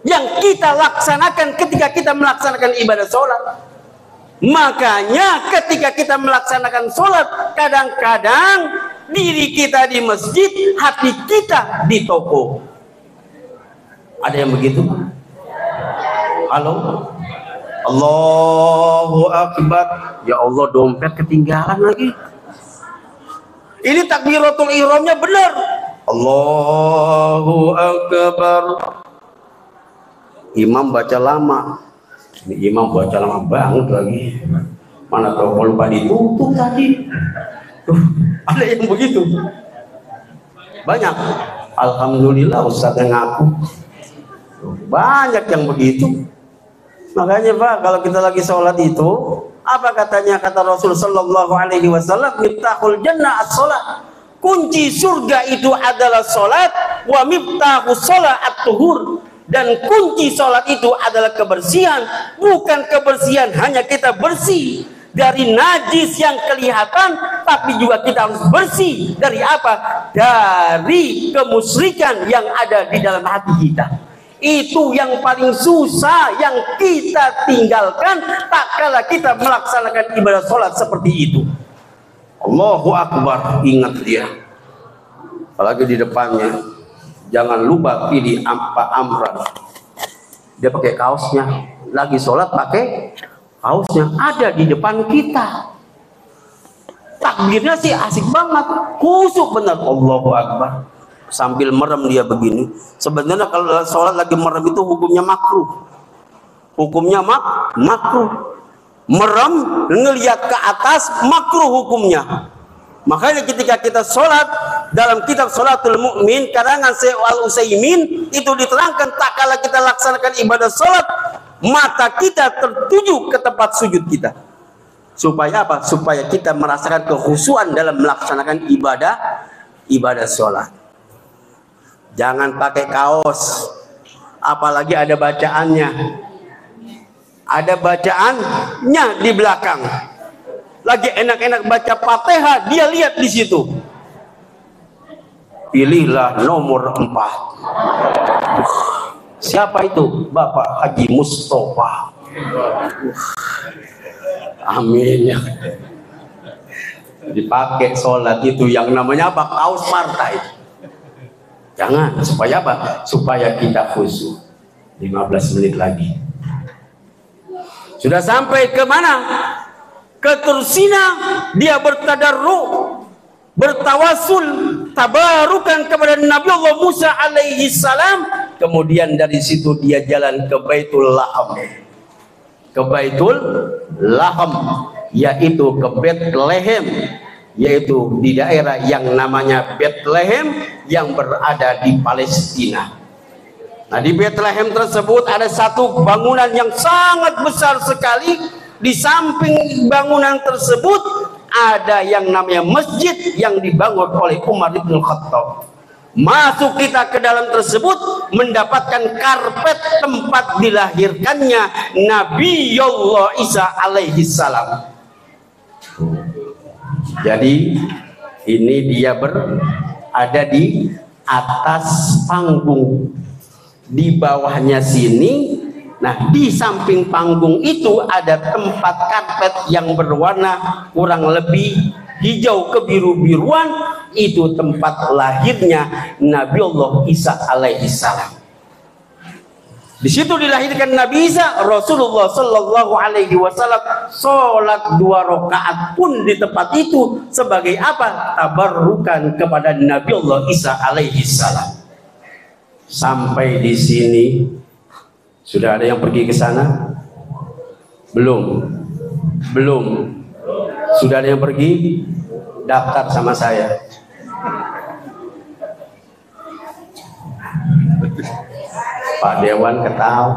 yang kita laksanakan ketika kita melaksanakan ibadah sholat. Makanya ketika kita melaksanakan sholat kadang-kadang diri kita di masjid, hati kita di toko. Ada yang begitu? Halo? Allahu Akbar. Ya Allah dompet ketinggalan lagi. Ini takbiratul ihramnya benar. Allahu Akbar. Imam baca lama. Ini imam baca lama banget lagi. Mana tahu kalau lupa ditutup tadi. Tuh, ada yang begitu. Banyak. Alhamdulillah Ustaz yang ngaku. Banyak yang begitu. Makanya Pak, kalau kita lagi sholat itu, apa katanya kata Rasul Sallallahu Alaihi Wasallam? Miftahul jannah as-sholat. Kunci surga itu adalah sholat. Wa miftahu sholat at-tuhur. Dan kunci sholat itu adalah kebersihan. Bukan kebersihan hanya kita bersih dari najis yang kelihatan, tapi juga kita harus bersih dari apa? Dari kemusyrikan yang ada di dalam hati kita itu yang paling susah yang kita tinggalkan tak kala kita melaksanakan ibadah sholat seperti itu Allahu Akbar ingat dia. Apalagi di depannya. Jangan lupa pilih apa amran. Dia pakai kaosnya. Lagi sholat pakai kaosnya. Ada di depan kita. Takbirnya sih asik banget. Kusuk benar Allahu Akbar. Sambil merem dia begini. Sebenarnya kalau sholat lagi merem itu hukumnya makruh. Hukumnya mak makruh. Merem ngelihat ke atas makruh hukumnya. Makanya ketika kita sholat dalam kitab sholatul mukmin karangan Syekh Al Utsaimin itu diterangkan tak kala kita laksanakan ibadah sholat mata kita tertuju ke tempat sujud kita. Supaya apa? Supaya kita merasakan kehusuan dalam melaksanakan ibadah ibadah sholat. Jangan pakai kaos. Apalagi ada bacaannya. Ada bacaannya di belakang. Lagi enak-enak baca Fatihah, dia lihat di situ. Pilihlah nomor empat. Siapa itu? Bapak Haji Mustafa. Amin ya. Dipakai sholat itu yang namanya apa? Kaos partai. Jangan, supaya apa? Supaya kita khusyuk. 15 menit lagi. Sudah sampai ke mana? Ke Tursina, dia bertadarru, bertawasul, tabarukan kepada Nabi Allah Musa alaihi salam. Kemudian dari situ dia jalan ke Baitul Laham. Ke Baitul Laham, yaitu ke Bethlehem yaitu di daerah yang namanya Bethlehem yang berada di Palestina. Nah di Bethlehem tersebut ada satu bangunan yang sangat besar sekali. Di samping bangunan tersebut ada yang namanya masjid yang dibangun oleh Umar bin Khattab. Masuk kita ke dalam tersebut mendapatkan karpet tempat dilahirkannya Nabi Allah Isa alaihi salam. Jadi ini dia berada di atas panggung. Di bawahnya sini, nah di samping panggung itu ada tempat karpet yang berwarna kurang lebih hijau kebiru-biruan itu tempat lahirnya Nabi Allah Isa alaihi salam. Di situ dilahirkan Nabi Isa, Rasulullah Shallallahu Alaihi Wasallam sholat dua rakaat pun di tempat itu sebagai apa? Tabarukan kepada Nabi Allah Isa Alaihi Salam. Sampai di sini sudah ada yang pergi ke sana? Belum, belum. Sudah ada yang pergi? Daftar sama saya. Pak Dewan ketawa.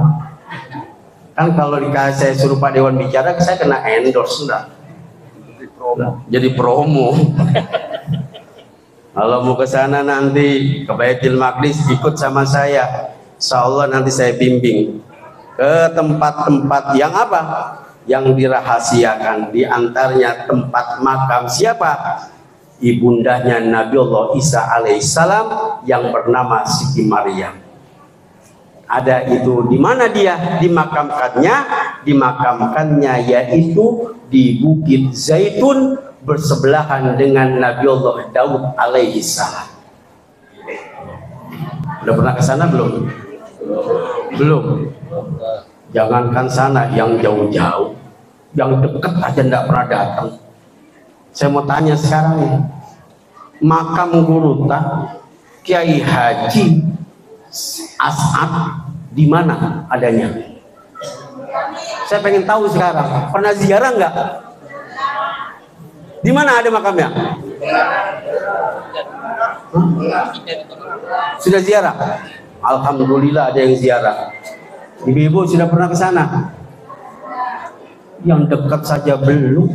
Kan kalau dikasih saya suruh Pak Dewan bicara, saya kena endorse enggak? Jadi promo. Jadi promo. Kalau mau ke sana nanti ke Baitul Maqdis ikut sama saya. Insya Allah nanti saya bimbing ke tempat-tempat yang apa? Yang dirahasiakan di antaranya tempat makam siapa? Ibundanya Nabi Allah Isa alaihissalam yang bernama Siti Maryam. Ada itu di mana dia dimakamkannya? Dimakamkannya yaitu di Bukit Zaitun bersebelahan dengan Nabi Allah Daud alaihissalam. Udah pernah ke sana belum? Belum. Jangankan sana yang jauh-jauh, yang dekat aja tidak pernah datang. Saya mau tanya sekarang makam Guruta Kiai Haji As'ad di mana adanya? Saya pengen tahu sekarang. Pernah ziarah nggak? Di mana ada makamnya? Sudah ziarah? Alhamdulillah ada yang ziarah. Ibu-ibu sudah pernah ke sana? Yang dekat saja belum.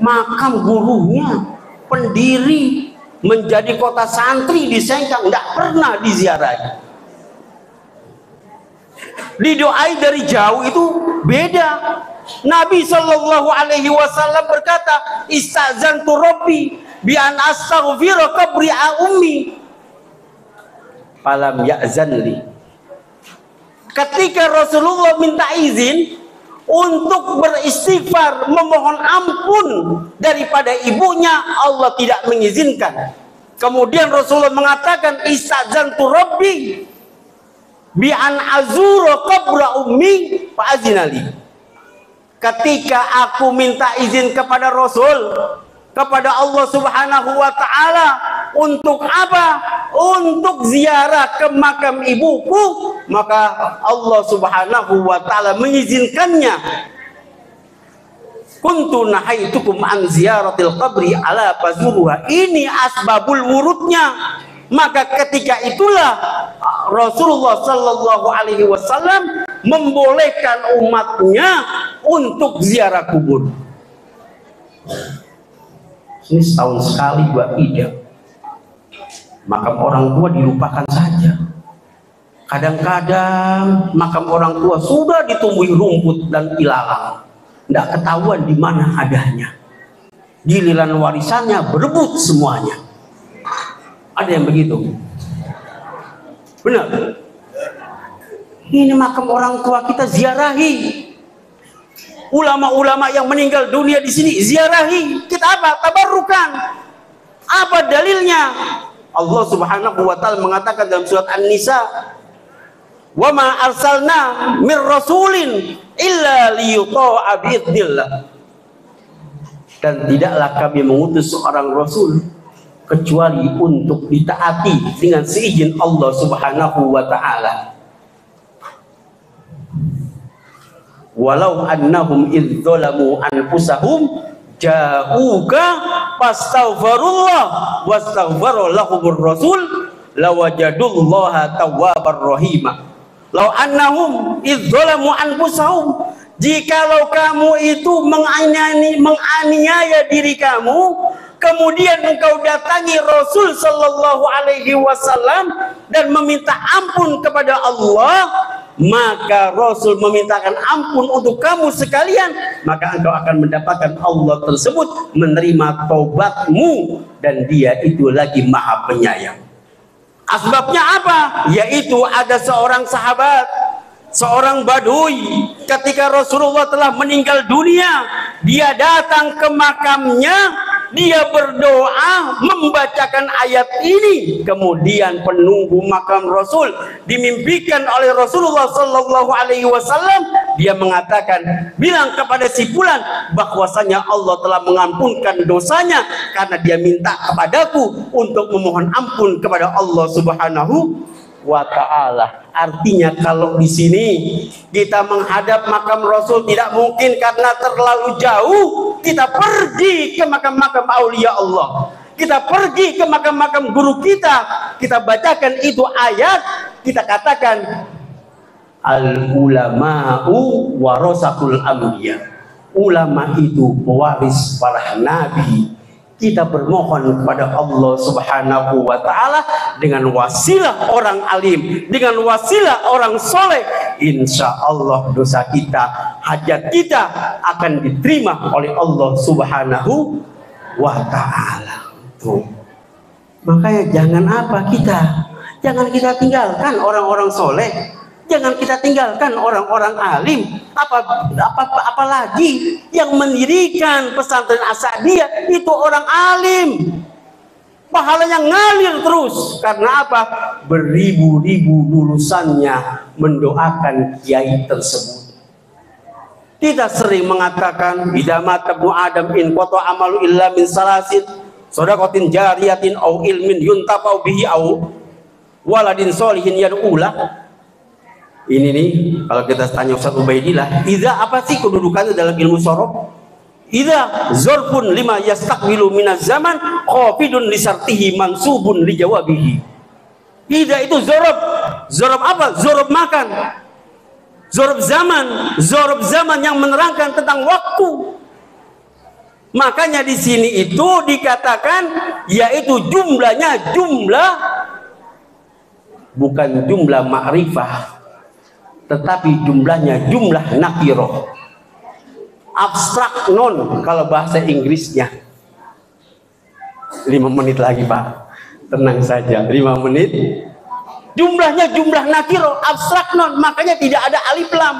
Makam gurunya, pendiri menjadi kota santri di Sengkang, tidak pernah diziarahi. Didoai dari jauh itu beda. Nabi Shallallahu Alaihi Wasallam berkata, "Istazantu Rabbi bi an astaghfira qabri ummi." Falam ya'zanli. Ketika Rasulullah minta izin untuk beristighfar, memohon ampun daripada ibunya, Allah tidak mengizinkan. Kemudian Rasulullah mengatakan, "Istazantu Rabbi bi an azura qabra ummi fa azinali." Ketika aku minta izin kepada Rasul, kepada Allah Subhanahu wa taala untuk apa? Untuk ziarah ke makam ibuku, maka Allah Subhanahu wa taala mengizinkannya. Kuntu nahaitukum an ziyaratil qabri ala fazuruha. Ini asbabul wurudnya. Maka ketika itulah Rasulullah Sallallahu Alaihi Wasallam membolehkan umatnya untuk ziarah kubur. Ini setahun sekali dua ida. Makam orang tua dilupakan saja. Kadang-kadang makam orang tua sudah ditumbuhi rumput dan ilalang. Tidak ketahuan di mana adanya. Giliran warisannya berebut semuanya. Ada yang begitu? Benar? Ini makam orang tua kita ziarahi. Ulama-ulama yang meninggal dunia di sini ziarahi. Kita apa? Tabarukan. Apa dalilnya? Allah Subhanahu wa taala mengatakan dalam surat An-Nisa, "Wa ma arsalna mir rasulin illa liyuta'a bi'idznillah." Dan tidaklah kami mengutus seorang rasul kecuali untuk ditaati dengan seizin Allah Subhanahu wa taala. Walau annahum idh zalamu anfusahum ja'uka fastaghfirullah wastaghfara lahumur rasul lawajadullaha tawwabar rahima law annahum idh zalamu anfusahum jikalau kamu itu menganiaya, menganiaya diri kamu kemudian engkau datangi Rasul sallallahu alaihi wasallam dan meminta ampun kepada Allah maka Rasul memintakan ampun untuk kamu sekalian. Maka engkau akan mendapatkan Allah tersebut menerima taubatmu. Dan dia itu lagi maha penyayang. Asbabnya apa? yaitu ada seorang sahabat seorang badui. Ketika Rasulullah telah meninggal dunia dia datang ke makamnya dia berdoa membacakan ayat ini. Kemudian penunggu makam Rasul dimimpikan oleh Rasulullah Sallallahu Alaihi Wasallam. Dia mengatakan bilang kepada si fulan bahwasanya Allah telah mengampunkan dosanya karena dia minta kepadaku untuk memohon ampun kepada Allah Subhanahu wa taala. Artinya kalau di sini kita menghadap makam Rasul tidak mungkin karena terlalu jauh, kita pergi ke makam-makam aulia Allah. Kita pergi ke makam-makam guru kita, kita bacakan itu ayat, kita katakan al ulama'u warasatul anbiya. Ulama itu pewaris para nabi kita bermohon kepada Allah Subhanahu wa taala dengan wasilah orang alim, dengan wasilah orang soleh, insya Allah dosa kita, hajat kita akan diterima oleh Allah Subhanahu wa taala. Makanya jangan apa kita, jangan kita tinggalkan orang-orang soleh, Jangan kita tinggalkan orang-orang alim. Apa, apa, apa apalagi yang mendirikan pesantren Asadiyah itu orang alim. Pahalanya ngalir terus. Karena apa? Beribu-ribu lulusannya mendoakan kiai tersebut. Kita sering mengatakan bidamat ibnu Adam in qata amalu illa min salasin sodakotin jariyatin au ilmin yuntafau bihi au waladin solihin yad'ulah ini nih kalau kita tanya Ustaz Ubaidillah Iza apa sih kedudukannya dalam ilmu sorof Iza zorfun lima yastakwilu minaz zaman Khofidun lisartihi mansubun lijawabihi Iza itu zorob. Zorob apa? Zorob makan. Zorob zaman. Zorob zaman yang menerangkan tentang waktu. Makanya di sini itu dikatakan yaitu jumlahnya jumlah bukan jumlah ma'rifah tetapi jumlahnya jumlah nakiro. Abstrak non kalau bahasa Inggrisnya. Lima menit lagi pak. Tenang saja lima menit. Jumlahnya jumlah nakiro abstrak non. Makanya tidak ada alif lam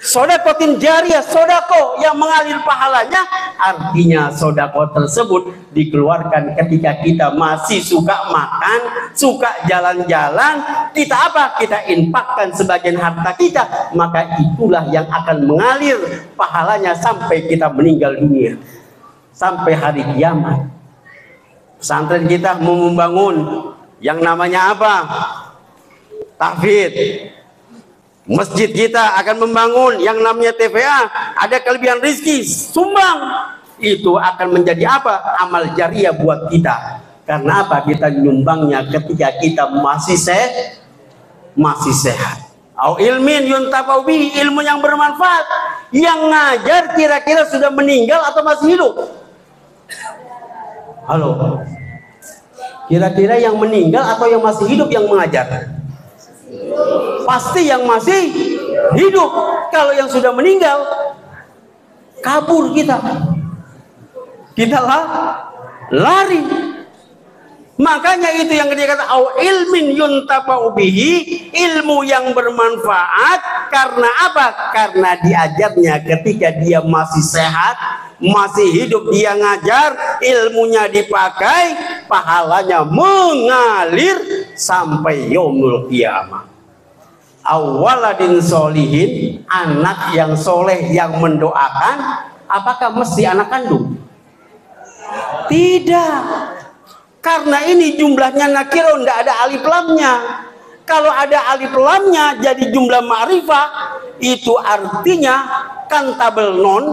Sodakotin jariah, sodako yang mengalir pahalanya, artinya sodako tersebut dikeluarkan ketika kita masih suka makan, suka jalan-jalan, kita apa? Kita infakkan sebagian harta kita, maka itulah yang akan mengalir pahalanya sampai kita meninggal dunia. Sampai hari kiamat. Pesantren kita mau membangun yang namanya apa? Tahfidz Masjid kita akan membangun yang namanya TVA, ada kelebihan rizki, sumbang. Itu akan menjadi apa? Amal jariah buat kita. Karena apa? Kita nyumbangnya ketika kita masih sehat, masih sehat. Au ilmin yuntafau ilmu yang bermanfaat. Yang ngajar kira-kira sudah meninggal atau masih hidup? Halo. Kira-kira yang meninggal atau yang masih hidup yang mengajar? Pasti yang masih hidup. Kalau yang sudah meninggal, kabur kita. Kita lah lari. Makanya itu yang dia kata au ilmin yuntafa'u ilmu yang bermanfaat karena apa? Karena diajarnya ketika dia masih sehat, masih hidup dia ngajar, ilmunya dipakai, pahalanya mengalir sampai yaumul kiamat awaladin solihin anak yang soleh yang mendoakan apakah mesti anak kandung? Tidak. Karena ini jumlahnya nakiro tidak ada alif lamnya. Kalau ada alif lamnya jadi jumlah ma'rifah itu artinya kantabel non.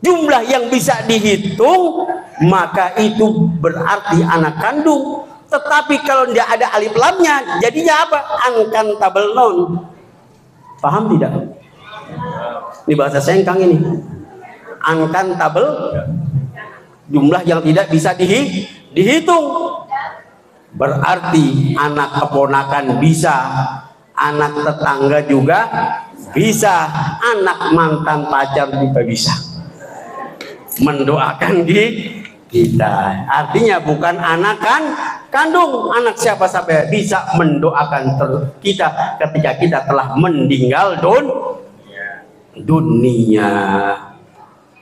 Jumlah yang bisa dihitung maka itu berarti anak kandung tetapi kalau tidak ada alif lamnya, jadinya apa? Angkan tabel non. Paham tidak? Ini bahasa sengkang ini. Angkan tabel jumlah yang tidak bisa dihi, dihitung. Berarti anak keponakan bisa, anak tetangga juga bisa, anak mantan pacar juga bisa. Mendoakan di kita. Artinya bukan anak kan kandung anak siapa sampai bisa mendoakan kita ketika kita telah meninggal don dunia.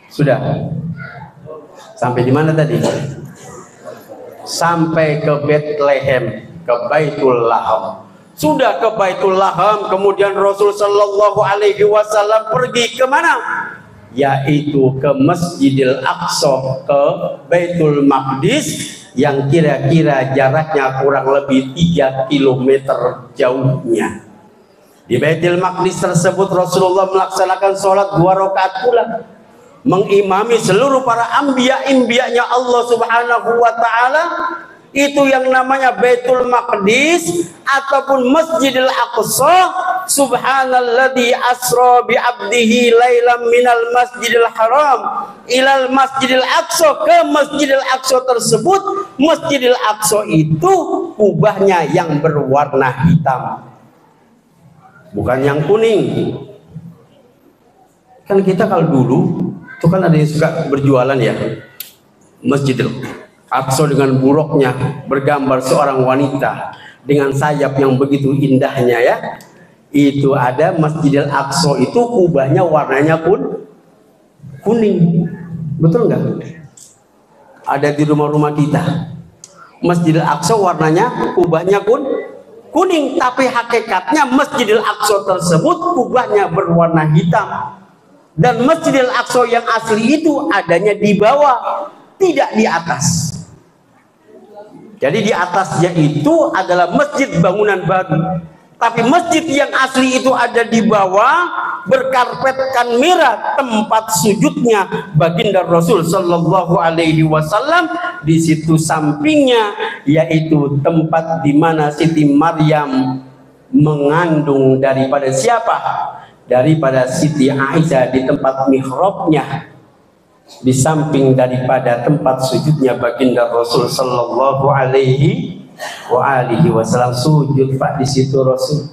Sudah. Sampai di mana tadi? Sampai ke Bethlehem, ke Baitul Laham. Sudah ke Baitul Laham, kemudian Rasul Shallallahu Alaihi Wasallam pergi ke mana? yaitu ke Masjidil Aqsa ke Baitul Maqdis yang kira-kira jaraknya kurang lebih 3 km jauhnya. Di Baitul Maqdis tersebut Rasulullah melaksanakan sholat dua rakaat pula mengimami seluruh para ambia imbianya Allah Subhanahu wa taala itu yang namanya Baitul Maqdis ataupun Masjidil Aqsa. Subhanalladzi asra bi 'abdihi lailam minal masjidil haram ilal masjidil aqsa. Ke masjidil aqsa tersebut masjidil aqsa itu kubahnya yang berwarna hitam. Bukan yang kuning. Kan kita kalau dulu itu kan ada yang suka berjualan ya masjidil aqsa dengan buruknya bergambar seorang wanita dengan sayap yang begitu indahnya ya. Itu ada Masjidil Aqsa itu kubahnya warnanya pun kuning. Betul nggak? Ada di rumah-rumah kita. Masjidil Aqsa warnanya kubahnya pun kuning. Tapi hakikatnya Masjidil Aqsa tersebut kubahnya berwarna hitam. Dan Masjidil Aqsa yang asli itu adanya di bawah tidak di atas jadi di atasnya itu adalah masjid bangunan baru. Tapi masjid yang asli itu ada di bawah berkarpetkan merah tempat sujudnya baginda Rasul Shallallahu Alaihi Wasallam di situ sampingnya yaitu tempat di mana Siti Maryam mengandung daripada siapa? Daripada Siti Aisyah di tempat mihrabnya di samping daripada tempat sujudnya baginda Rasul sallallahu alaihi wa alihi wasallam sujud Pak di situ Rasul.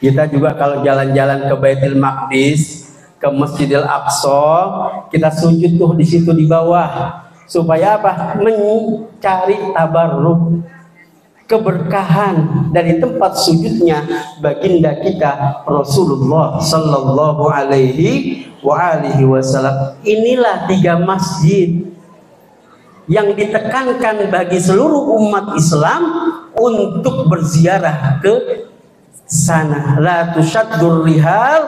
Kita juga kalau jalan-jalan ke Baitul Maqdis, ke Masjidil Aqsa, kita sujud tuh di situ di bawah supaya apa? Mencari tabarruk keberkahan dari tempat sujudnya baginda kita Rasulullah sallallahu alaihi wa alihi wasallam. Inilah tiga masjid yang ditekankan bagi seluruh umat Islam untuk berziarah ke sana. La tushaddur rihal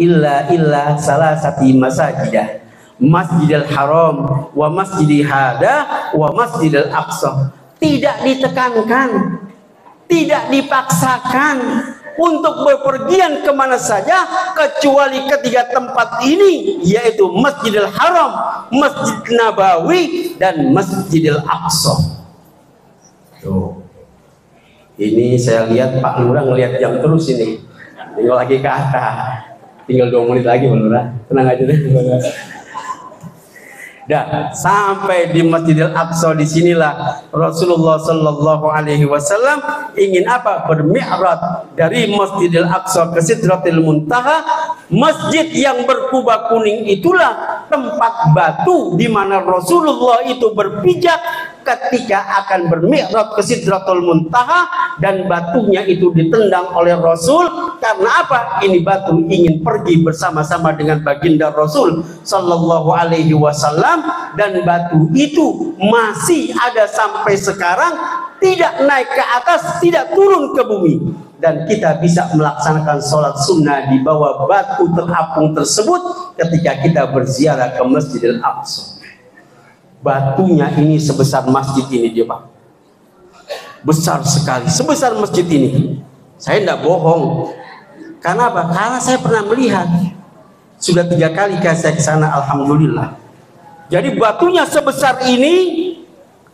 illa illa salah satu masajidah. Masjidil Haram wa Masjidil Hada wa Masjidil Aqsa tidak ditekankan, tidak dipaksakan untuk berpergian ke mana saja kecuali ketiga tempat ini yaitu Masjidil Haram, Masjid Nabawi dan Masjidil Aqsa. Tuh. Ini saya lihat Pak Lurah ngelihat jam terus ini. Tinggal lagi ke atas. Tinggal dua menit lagi Pak Lurah. Tenang aja deh. Dan sampai di Masjidil Aqsa di sinilah Rasulullah Sallallahu Alaihi Wasallam ingin apa? Bermi'raj dari Masjidil Aqsa ke Sidratil Muntaha. Masjid yang berkubah kuning itulah tempat batu di mana Rasulullah itu berpijak ketika akan bermi'raj ke Sidratul Muntaha dan batunya itu ditendang oleh Rasul. Karena apa? Ini batu ingin pergi bersama-sama dengan baginda Rasul sallallahu alaihi wasallam dan batu itu masih ada sampai sekarang tidak naik ke atas, tidak turun ke bumi. Dan kita bisa melaksanakan sholat sunnah di bawah batu terapung tersebut ketika kita berziarah ke Masjidil Aqsa batunya ini sebesar masjid ini dia pak. Besar sekali sebesar masjid ini. Saya tidak bohong. Karena apa? Karena saya pernah melihat. Sudah tiga kali saya ke sana alhamdulillah. Jadi batunya sebesar ini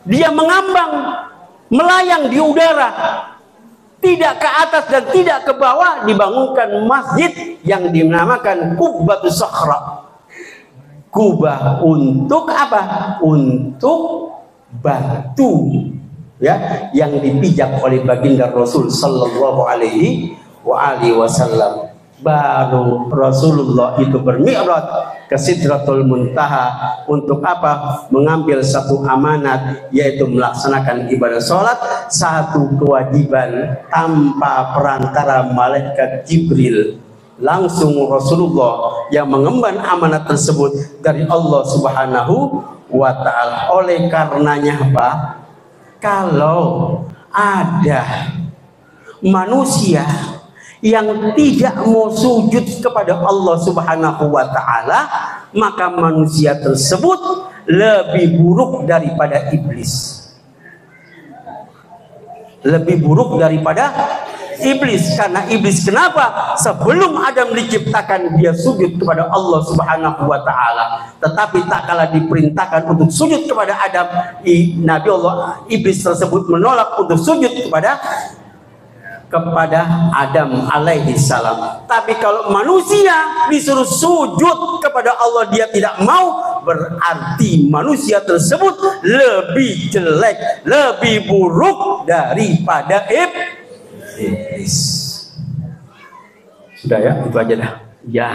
dia mengambang melayang di udara. Tidak ke atas dan tidak ke bawah dibangunkan masjid yang dinamakan Kubbatus Sakhra kubah untuk apa? Untuk batu ya yang dipijak oleh baginda Rasul sallallahu alaihi wasallam. Baru Rasulullah itu bermi'raj ke Sidratul Muntaha untuk apa? Mengambil satu amanat yaitu melaksanakan ibadah sholat satu kewajiban tanpa perantara malaikat Jibril langsung Rasulullah yang mengemban amanat tersebut dari Allah Subhanahu wa taala. Oleh karenanya apa? Kalau ada manusia yang tidak mau sujud kepada Allah Subhanahu wa taala, maka manusia tersebut lebih buruk daripada iblis. Lebih buruk daripada iblis karena iblis kenapa sebelum Adam diciptakan dia sujud kepada Allah Subhanahu wa taala tetapi tak kala diperintahkan untuk sujud kepada Adam Nabi Allah iblis tersebut menolak untuk sujud kepada kepada Adam alaihi salam. Tapi kalau manusia disuruh sujud kepada Allah dia tidak mau, berarti manusia tersebut lebih jelek, lebih buruk daripada iblis. Sudah ya, itu aja dah. Ya,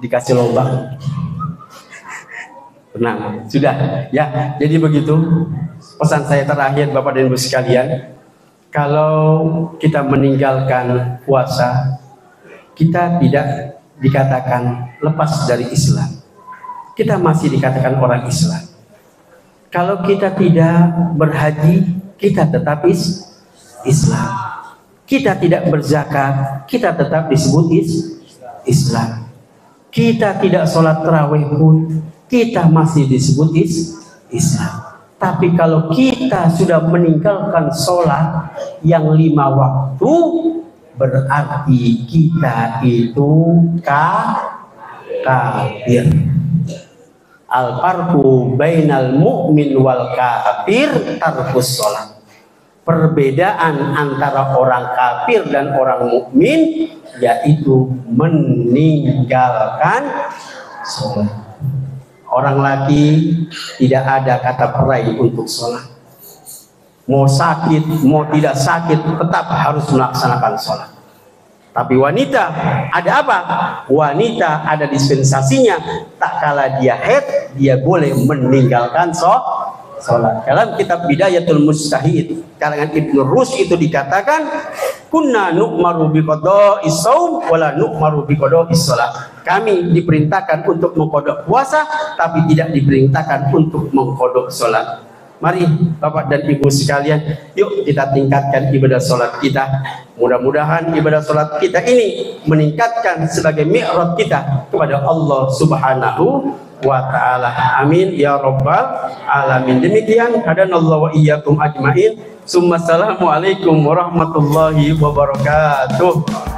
dikasih lomba. Tenang, sudah ya. Jadi begitu pesan saya terakhir Bapak dan Ibu sekalian kalau kita meninggalkan puasa, kita tidak dikatakan lepas dari Islam. Kita masih dikatakan orang Islam. Kalau kita tidak berhaji, kita tetap Islam. Kita tidak berzakat, kita tetap disebut is Islam. Kita tidak sholat terawih pun, kita masih disebut is Islam. Tapi kalau kita sudah meninggalkan sholat yang lima waktu, berarti kita itu kafir. Al farqu bainal mu'min wal kafir tarkus sholat. Perbedaan antara orang kafir dan orang mukmin yaitu meninggalkan sholat. Orang laki tidak ada kata perai untuk sholat. Mau sakit, mau tidak sakit, tetap harus melaksanakan sholat. Tapi wanita, ada apa? Wanita ada dispensasinya. Tak kala dia head, dia boleh meninggalkan sholat. Dalam kitab Bidayatul Mustahid, karangan Ibnu Rus itu dikatakan, Kunna nu'maru wala nu'maru biqada'i sholat kami diperintahkan untuk mengkodok puasa, tapi tidak diperintahkan untuk mengkodok sholat. Mari Bapak dan Ibu sekalian, yuk kita tingkatkan ibadah sholat kita. Mudah-mudahan ibadah sholat kita ini meningkatkan sebagai mi'rad kita kepada Allah Subhanahu wa ta'ala. Amin ya rabbal alamin. Demikian hadanallahu wa iyyakum ajmain. Assalamualaikum warahmatullahi wabarakatuh.